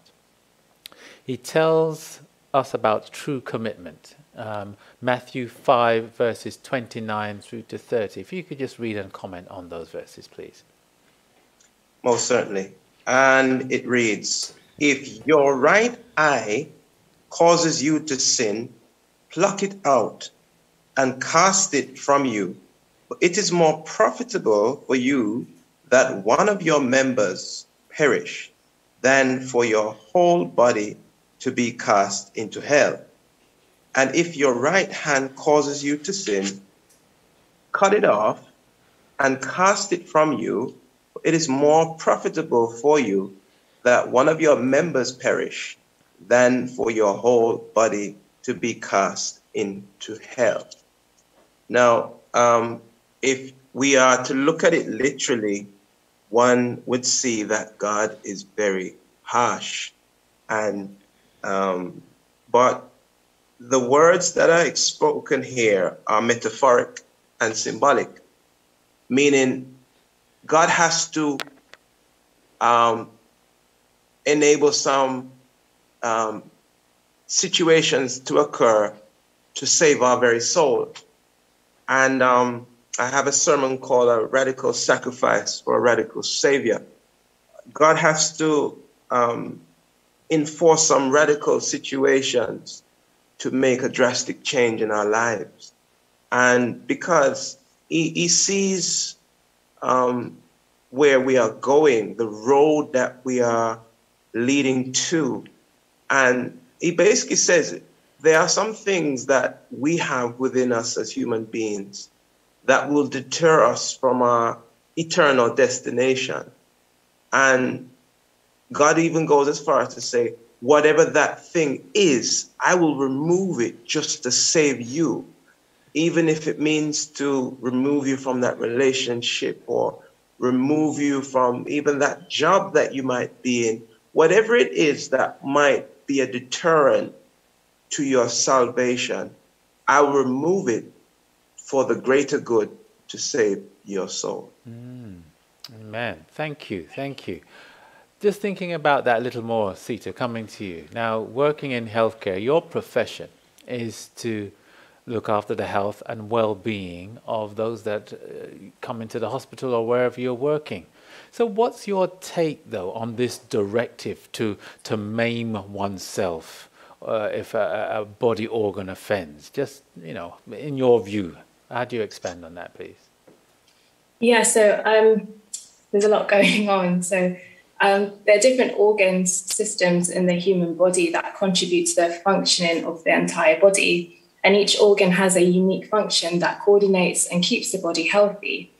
A: he tells us about true commitment. Um, Matthew 5, verses 29 through to 30. If you could just read and comment on those verses, please.
D: Most certainly. And it reads If your right eye causes you to sin, pluck it out and cast it from you. It is more profitable for you that one of your members perish than for your whole body to be cast into hell. And if your right hand causes you to sin, cut it off and cast it from you. It is more profitable for you that one of your members perish than for your whole body to be cast into hell. Now, um, if we are to look at it literally, one would see that God is very harsh and um, but the words that are spoken here are metaphoric and symbolic, meaning God has to um, enable some um, situations to occur to save our very soul. And um, I have a sermon called A Radical Sacrifice for a Radical Savior. God has to um, enforce some radical situations to make a drastic change in our lives. And because he, he sees um, where we are going, the road that we are leading to. And he basically says there are some things that we have within us as human beings that will deter us from our eternal destination. And God even goes as far as to say, whatever that thing is, I will remove it just to save you, even if it means to remove you from that relationship or remove you from even that job that you might be in, whatever it is that might be a deterrent to your salvation, I will remove it for the greater good to save your soul.
A: Mm. Amen. Thank you. Thank you. Just thinking about that a little more, Sita, coming to you. Now, working in healthcare, your profession is to look after the health and well being of those that uh, come into the hospital or wherever you're working. So, what's your take, though, on this directive to, to maim oneself uh, if a, a, body organ offends? Just, you know, in your view, how do you expand on that, please?
C: Yeah, so um, there's a lot going on. So, um, there are different organs, systems in the human body that contribute to the functioning of the entire body. And each organ has a unique function that coordinates and keeps the body healthy.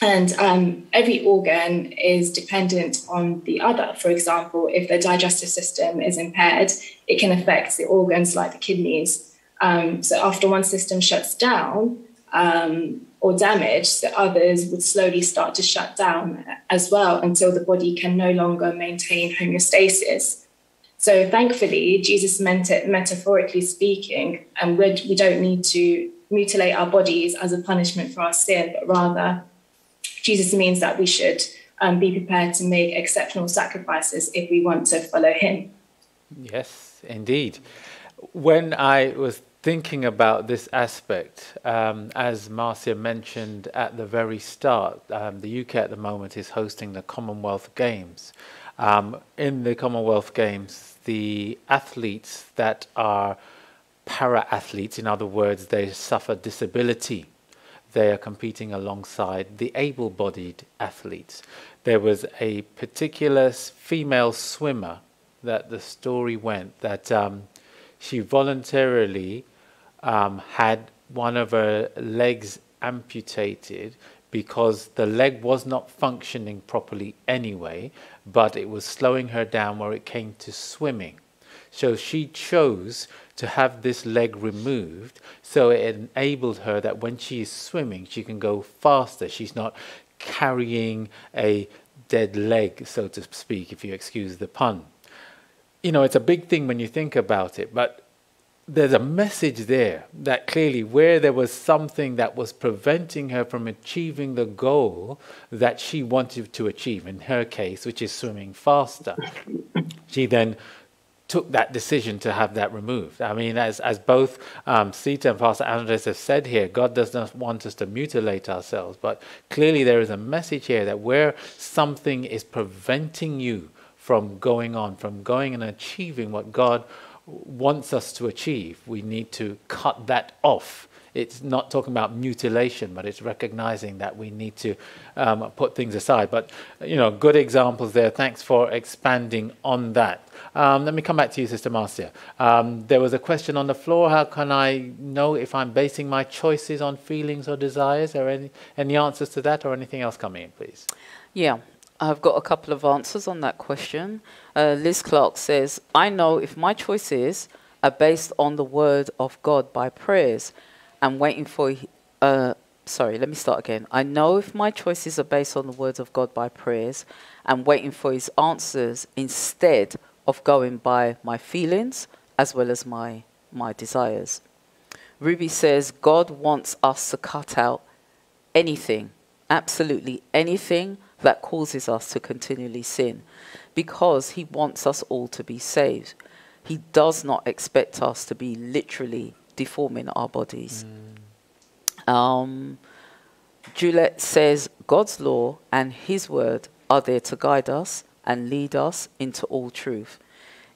C: And um, every organ is dependent on the other. For example, if the digestive system is impaired, it can affect the organs like the kidneys. Um, so after one system shuts down um, or damaged, the others would slowly start to shut down as well until the body can no longer maintain homeostasis. So thankfully, Jesus meant it metaphorically speaking, and we don't need to mutilate our bodies as a punishment for our sin, but rather Jesus means that we should um, be prepared to make exceptional sacrifices if we want to follow him.
A: Yes, indeed. When I was thinking about this aspect, um, as Marcia mentioned at the very start, um, the UK at the moment is hosting the Commonwealth Games. Um, in the Commonwealth Games, the athletes that are para athletes, in other words, they suffer disability they are competing alongside the able bodied athletes. There was a particular female swimmer that the story went that um, she voluntarily um, had one of her legs amputated because the leg was not functioning properly anyway, but it was slowing her down where it came to swimming. So she chose to have this leg removed so it enabled her that when she is swimming, she can go faster. She's not carrying a dead leg, so to speak, if you excuse the pun. You know, it's a big thing when you think about it, but there's a message there that clearly where there was something that was preventing her from achieving the goal that she wanted to achieve, in her case, which is swimming faster, she then took that decision to have that removed. I mean, as, as both um, Sita and Pastor Andres have said here, God does not want us to mutilate ourselves, but clearly there is a message here that where something is preventing you from going on, from going and achieving what God wants us to achieve, we need to cut that off it's not talking about mutilation, but it's recognizing that we need to um, put things aside. But, you know, good examples there. Thanks for expanding on that. Um, let me come back to you, Sister Marcia. Um, there was a question on the floor. How can I know if I'm basing my choices on feelings or desires? Are any, any answers to that or anything else coming in, please?
B: Yeah. I've got a couple of answers on that question. Uh, Liz Clark says, I know if my choices are based on the word of God by prayers and waiting for, uh, sorry, let me start again. I know if my choices are based on the words of God by prayers and waiting for his answers instead of going by my feelings as well as my, my desires. Ruby says God wants us to cut out anything, absolutely anything that causes us to continually sin because he wants us all to be saved. He does not expect us to be literally deforming our bodies. Mm. Um, Juliet says God's law and His word are there to guide us and lead us into all truth.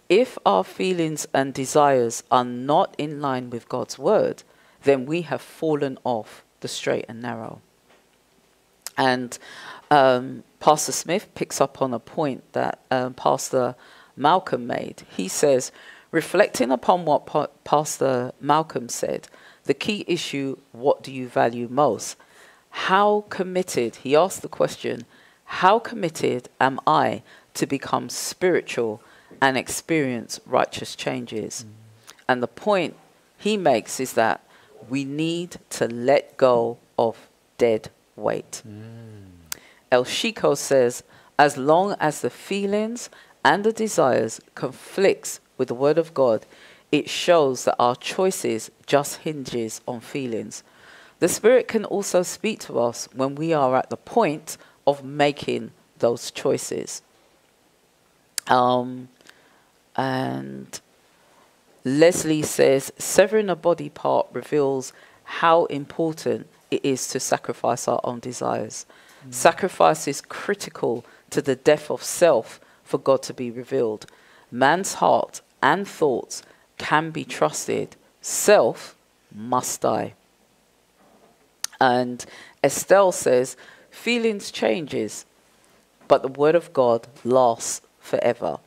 B: If our feelings and desires are not in line with God's word, then we have fallen off the straight and narrow. And um, Pastor Smith picks up on a point that um, Pastor Malcolm made. He says, Reflecting upon what pa- Pastor Malcolm said, the key issue what do you value most? How committed, he asked the question, how committed am I to become spiritual and experience righteous changes? Mm. And the point he makes is that we need to let go of dead weight. Mm. El Chico says, as long as the feelings and the desires conflicts with the Word of God, it shows that our choices just hinges on feelings. The Spirit can also speak to us when we are at the point of making those choices. Um, and Leslie says, severing a body part reveals how important it is to sacrifice our own desires. Mm. Sacrifice is critical to the death of self for God to be revealed. Man's heart and thoughts can be trusted, self must die. And Estelle says, feelings changes, but the word of God lasts forever.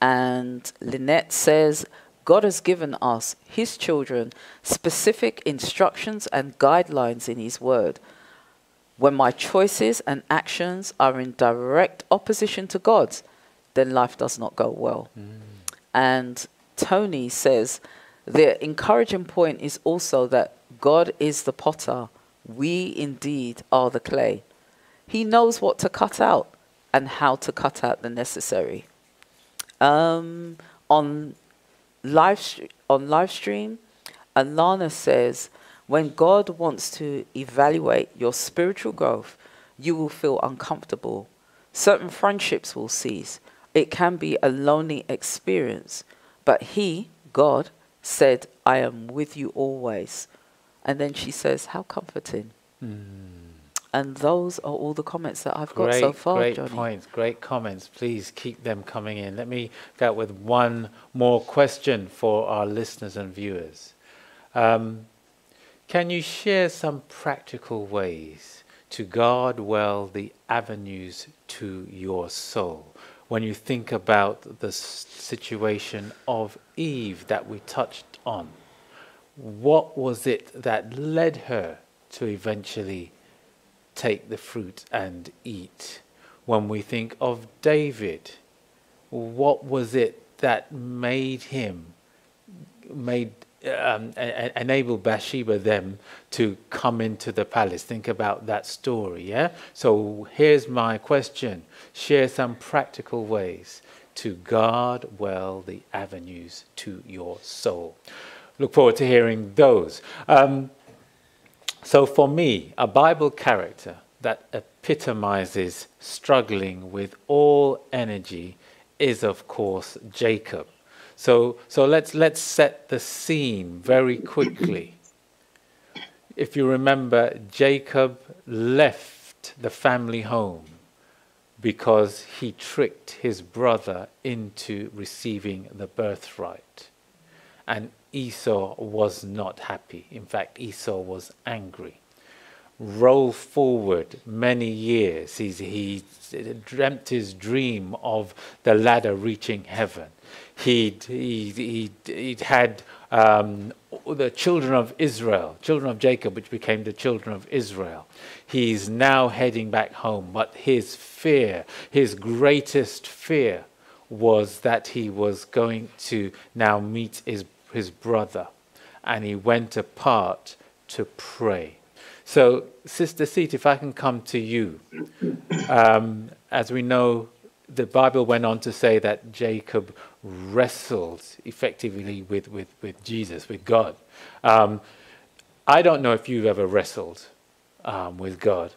B: And Lynette says, God has given us, his children, specific instructions and guidelines in his word. When my choices and actions are in direct opposition to God's, then life does not go well. And Tony says the encouraging point is also that God is the potter, we indeed are the clay. He knows what to cut out and how to cut out the necessary. Um, on live on live stream, Alana says, when God wants to evaluate your spiritual growth, you will feel uncomfortable. Certain friendships will cease. It can be a lonely experience, but He, God, said, I am with you always. And then she says, How comforting. Hmm. And those are all the comments that I've got so far,
A: great
B: Johnny.
A: points, great comments. Please keep them coming in. Let me go out with one more question for our listeners and viewers. Um, can you share some practical ways to guard well the avenues to your soul? When you think about the s- situation of Eve that we touched on, what was it that led her to eventually take the fruit and eat. When we think of David, what was it that made him, made um, enable Bathsheba them to come into the palace? Think about that story, yeah? So here's my question share some practical ways to guard well the avenues to your soul. Look forward to hearing those. Um, so, for me, a Bible character that epitomizes struggling with all energy is, of course, Jacob. So, so let's, let's set the scene very quickly. If you remember, Jacob left the family home because he tricked his brother into receiving the birthright. And Esau was not happy. In fact, Esau was angry. Roll forward many years. He's, he dreamt his dream of the ladder reaching heaven. He'd, he'd, he'd, he'd had um, the children of Israel, children of Jacob, which became the children of Israel. He's now heading back home, but his fear, his greatest fear, was that he was going to now meet his, his brother. And he went apart to pray. So, Sister Seat, if I can come to you. Um, as we know, the Bible went on to say that Jacob wrestled effectively with, with, with Jesus, with God. Um, I don't know if you've ever wrestled um, with God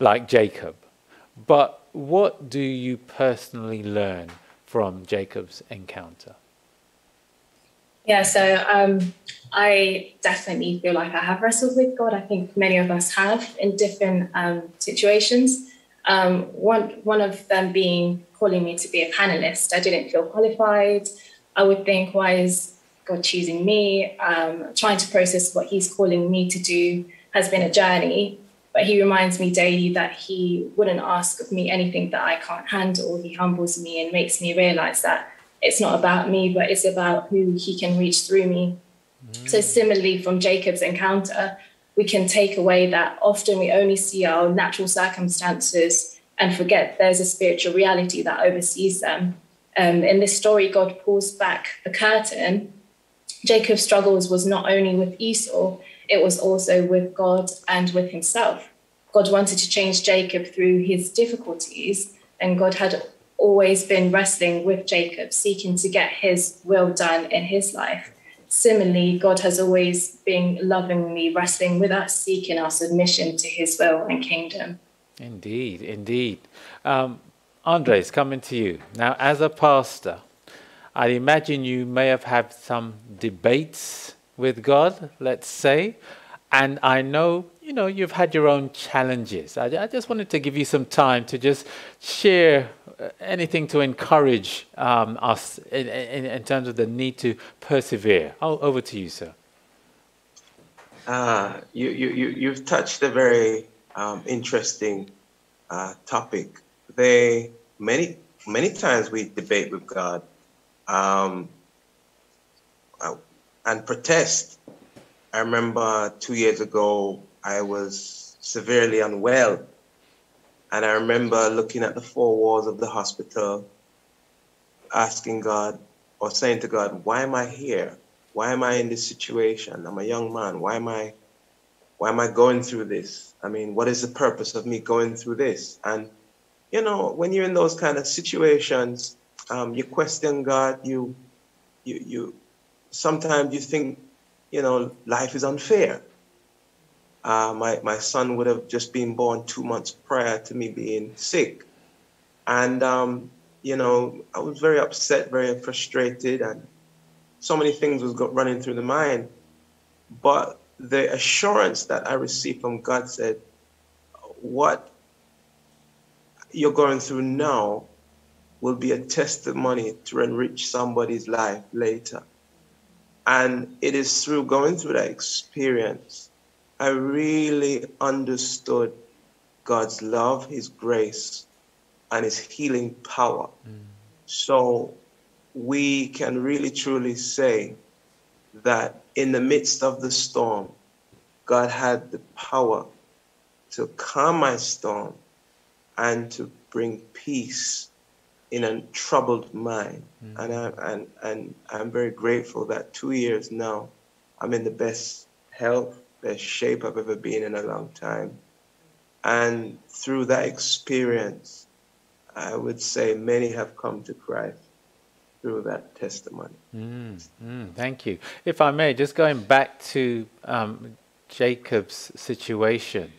A: like Jacob, but what do you personally learn from Jacob's encounter?
C: Yeah, so um, I definitely feel like I have wrestled with God. I think many of us have in different um, situations. Um, one one of them being calling me to be a panelist. I didn't feel qualified. I would think, why is God choosing me? Um, trying to process what He's calling me to do has been a journey. But He reminds me daily that He wouldn't ask of me anything that I can't handle. He humbles me and makes me realize that it's not about me, but it's about who He can reach through me. So, similarly, from Jacob's encounter, we can take away that often we only see our natural circumstances and forget there's a spiritual reality that oversees them. Um, in this story, God pulls back the curtain. Jacob's struggles was not only with Esau, it was also with God and with himself. God wanted to change Jacob through his difficulties, and God had always been wrestling with Jacob, seeking to get his will done in his life. Similarly, God has always been lovingly wrestling with us, seeking our submission to his will and kingdom.
A: Indeed, indeed. Um, Andres, coming to you. Now, as a pastor, I imagine you may have had some debates with God, let's say. And I know, you know, you've had your own challenges. I, I just wanted to give you some time to just share anything to encourage um, us in, in, in terms of the need to persevere. Oh, over to you, sir.
D: Uh, you, you, you, you've touched a very um, interesting uh, topic. They many many times we debate with God um, uh, and protest. I remember two years ago I was severely unwell. And I remember looking at the four walls of the hospital, asking God or saying to God, why am I here? Why am I in this situation? I'm a young man. Why am I why am I going through this? I mean, what is the purpose of me going through this? And you know, when you're in those kind of situations, um, you question God. You, you, you. Sometimes you think, you know, life is unfair. Uh, my my son would have just been born two months prior to me being sick, and um, you know, I was very upset, very frustrated, and so many things was running through the mind. But the assurance that I received from God said, what you're going through now will be a testimony to enrich somebody's life later. And it is through going through that experience, I really understood God's love, His grace, and His healing power. Mm. So we can really truly say that in the midst of the storm, God had the power to calm my storm and to bring peace in a troubled mind. Mm. And, I, and, and I'm very grateful that two years now, I'm in the best health, best shape I've ever been in a long time. And through that experience, I would say many have come to Christ through that testimony.
A: Mm, mm, thank you. If I may, just going back to um, Jacob's situation.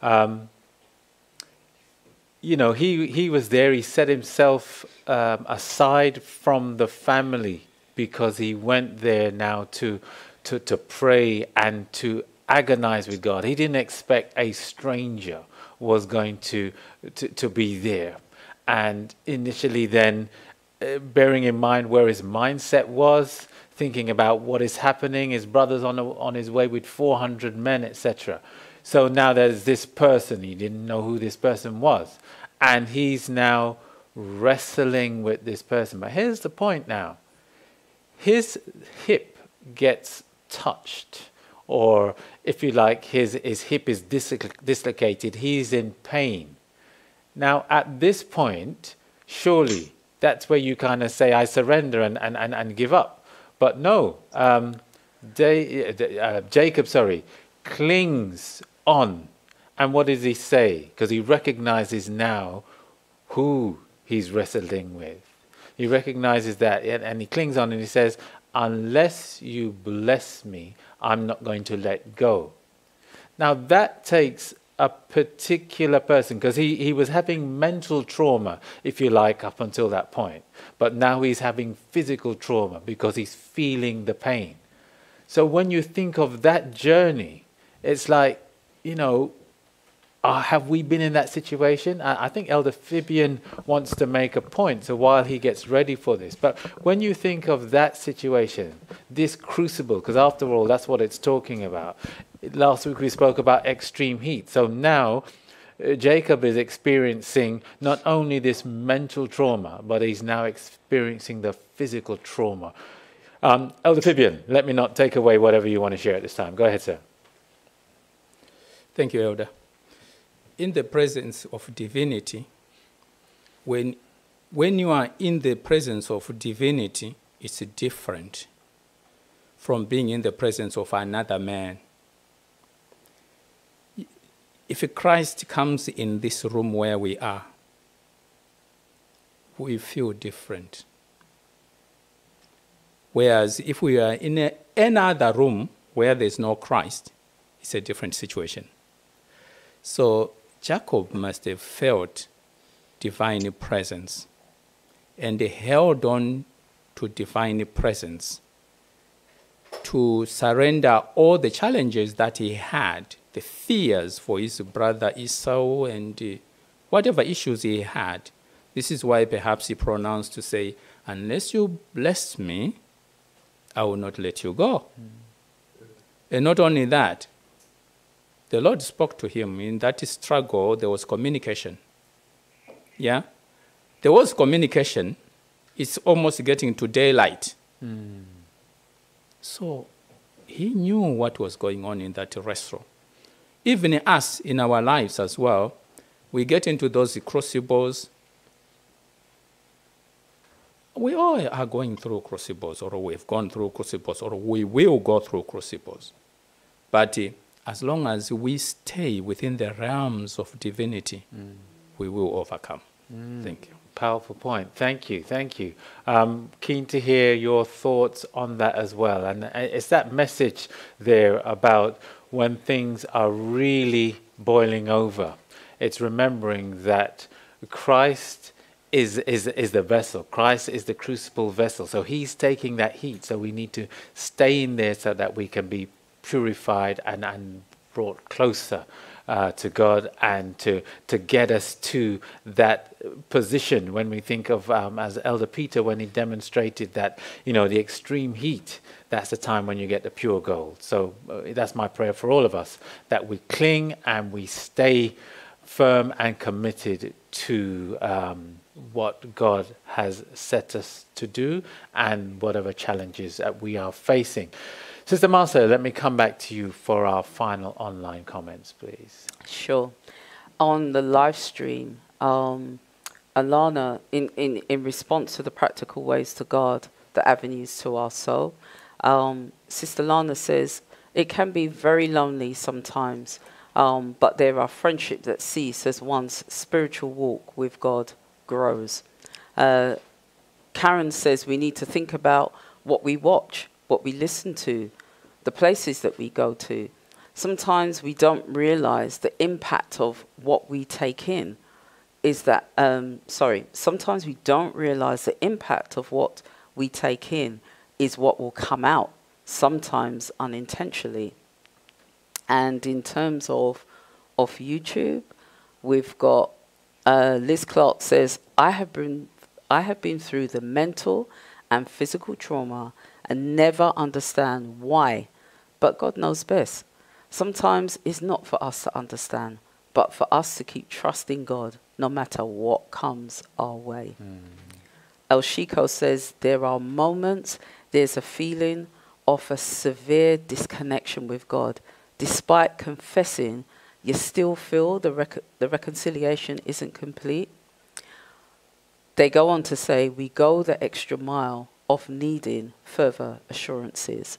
A: Um, you know, he, he was there, he set himself um, aside from the family because he went there now to, to, to pray and to agonize with God. He didn't expect a stranger was going to, to, to be there. And initially, then uh, bearing in mind where his mindset was, thinking about what is happening, his brother's on, a, on his way with 400 men, etc. So now there's this person, he didn't know who this person was. And he's now wrestling with this person. But here's the point now his hip gets touched, or if you like, his, his hip is dislocated, he's in pain. Now, at this point, surely that's where you kind of say, I surrender and, and, and, and give up. But no, um, they, uh, Jacob, sorry, clings on. And what does he say? Because he recognizes now who he's wrestling with. He recognizes that and he clings on and he says, Unless you bless me, I'm not going to let go. Now that takes a particular person because he, he was having mental trauma, if you like, up until that point. But now he's having physical trauma because he's feeling the pain. So when you think of that journey, it's like, you know, uh, have we been in that situation? I, I think Elder Fabian wants to make a point, so while he gets ready for this. But when you think of that situation, this crucible, because after all, that's what it's talking about, last week we spoke about extreme heat. So now uh, Jacob is experiencing not only this mental trauma, but he's now experiencing the physical trauma. Um, Elder Fabian, let me not take away whatever you want to share at this time. Go ahead, sir.
E: Thank you, Elder. In the presence of divinity, when, when you are in the presence of divinity, it's different from being in the presence of another man if Christ comes in this room where we are, we feel different. Whereas if we are in a, another room where there's no Christ, it's a different situation. So Jacob must have felt divine presence and held on to divine presence to surrender all the challenges that he had the fears for his brother Esau and uh, whatever issues he had. This is why perhaps he pronounced to say, Unless you bless me, I will not let you go. Mm. And not only that, the Lord spoke to him. In that struggle, there was communication. Yeah? There was communication. It's almost getting to daylight. Mm. So he knew what was going on in that restaurant.
G: even us in our lives as well, we get into those crucibles. We all are going through crucibles, or we've gone through crucibles, or we will go through crucibles. But uh, as long as we stay within the realms of divinity, mm. we will overcome. Mm. Thank you.
A: Powerful point. Thank you. Thank you. Um, keen to hear your thoughts on that as well. And uh, it's that message there about when things are really boiling over. It's remembering that Christ is, is, is the vessel. Christ is the crucible vessel. So he's taking that heat. So we need to stay in there so that we can be purified and, and brought closer uh, to God and to, to get us to that position when we think of, um, as Elder Peter, when he demonstrated that, you know, the extreme heat, that's the time when you get the pure gold. So uh, that's my prayer for all of us, that we cling and we stay firm and committed to um, what God has set us to do and whatever challenges that we are facing. Sister Marcel, let me come back to you for our final online comments, please.
B: Sure. On the live stream, um, Alana, in, in, in response to the practical ways to God, the avenues to our soul, um, Sister Lana says, it can be very lonely sometimes, um, but there are friendships that cease as one's spiritual walk with God grows. Uh, Karen says we need to think about what we watch, what we listen to, the places that we go to. Sometimes we don't realize the impact of what we take in is that, um, sorry, sometimes we don't realize the impact of what we take in is what will come out, sometimes unintentionally. And in terms of, of YouTube, we've got uh, Liz Clark says, I have been I have been through the mental and physical trauma and never understand why. But God knows best. Sometimes it's not for us to understand, but for us to keep trusting God no matter what comes our way. Mm. El Chico says there are moments, there's a feeling of a severe disconnection with God. Despite confessing, you still feel the, rec- the reconciliation isn't complete. They go on to say, We go the extra mile of needing further assurances.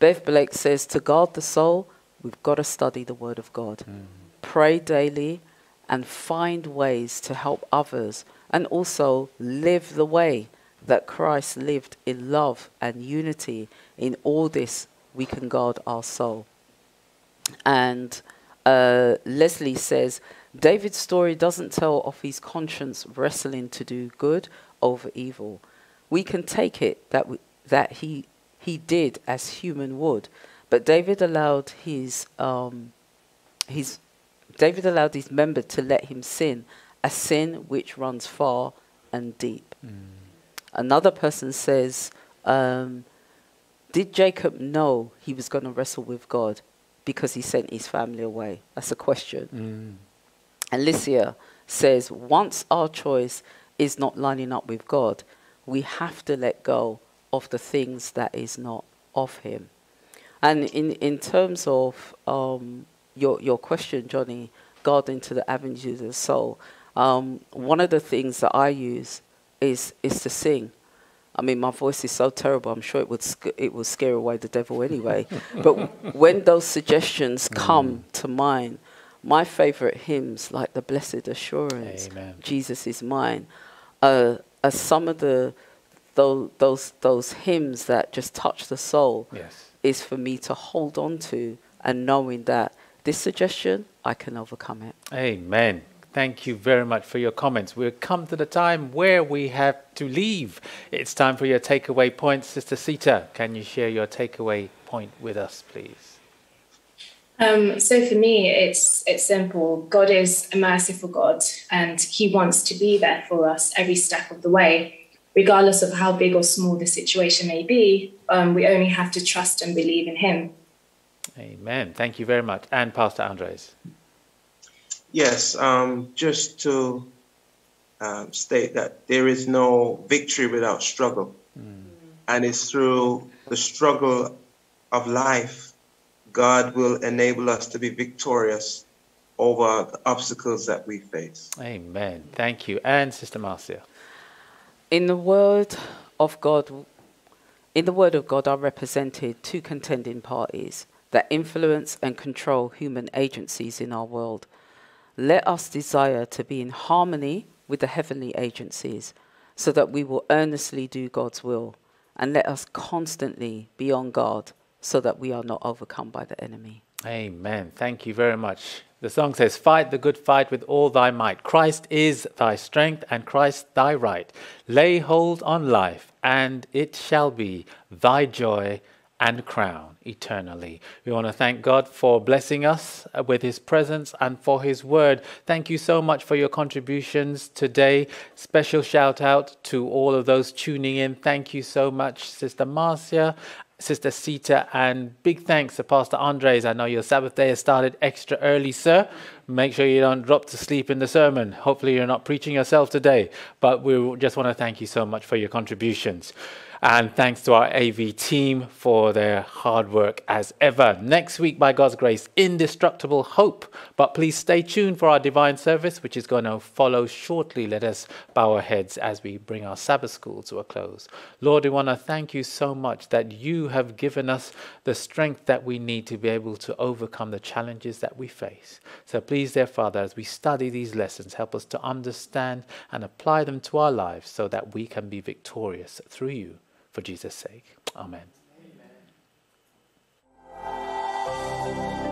B: Bev Blake says to guard the soul, we've got to study the Word of God, mm. pray daily, and find ways to help others, and also live the way that Christ lived in love and unity. In all this, we can guard our soul. And uh, Leslie says, David's story doesn't tell of his conscience wrestling to do good over evil we can take it that, we, that he, he did as human would. But David allowed his, um, his, David allowed his member to let him sin, a sin which runs far and deep. Mm. Another person says, um, did Jacob know he was going to wrestle with God because he sent his family away? That's a question. Mm. Alicia says, once our choice is not lining up with God, we have to let go of the things that is not of Him. And in, in terms of um, your, your question, Johnny, guarding to the avenues of the soul, um, one of the things that I use is, is to sing. I mean, my voice is so terrible. I'm sure it would sc- it will scare away the devil anyway. but when those suggestions mm. come to mind, my favorite hymns, like the Blessed Assurance, Amen. Jesus is mine, uh, are some of the those those those hymns that just touch the soul
A: yes.
B: is for me to hold on to and knowing that this suggestion I can overcome it.
A: Amen. Thank you very much for your comments. We've come to the time where we have to leave. It's time for your takeaway points. Sister Sita, can you share your takeaway point with us, please?
C: Um, so for me, it's it's simple. God is a merciful God, and He wants to be there for us every step of the way, regardless of how big or small the situation may be. Um, we only have to trust and believe in Him.
A: Amen. Thank you very much, and Pastor Andres.
D: Yes, um, just to um, state that there is no victory without struggle, mm. and it's through the struggle of life God will enable us to be victorious over the obstacles that we face.
A: Amen. Thank you. And Sister Marcia.
B: In the word of God, in the word of God are represented two contending parties that influence and control human agencies in our world. Let us desire to be in harmony with the heavenly agencies so that we will earnestly do God's will. And let us constantly be on guard so that we are not overcome by the enemy.
A: Amen. Thank you very much. The song says, Fight the good fight with all thy might. Christ is thy strength and Christ thy right. Lay hold on life, and it shall be thy joy and crown eternally. We want to thank God for blessing us with His presence and for His word. Thank you so much for your contributions today. Special shout out to all of those tuning in. Thank you so much, Sister Marcia Sister Sita, and big thanks to Pastor Andres. I know your Sabbath day has started extra early, sir. Make sure you don't drop to sleep in the sermon. Hopefully, you're not preaching yourself today, but we just want to thank you so much for your contributions. And thanks to our AV team for their hard work as ever. Next week, by God's grace, indestructible hope. But please stay tuned for our divine service, which is going to follow shortly. Let us bow our heads as we bring our Sabbath school to a close. Lord, we want to thank you so much that you have given us the strength that we need to be able to overcome the challenges that we face. So please, dear Father, as we study these lessons, help us to understand and apply them to our lives so that we can be victorious through you for Jesus' sake. Amen. Amen.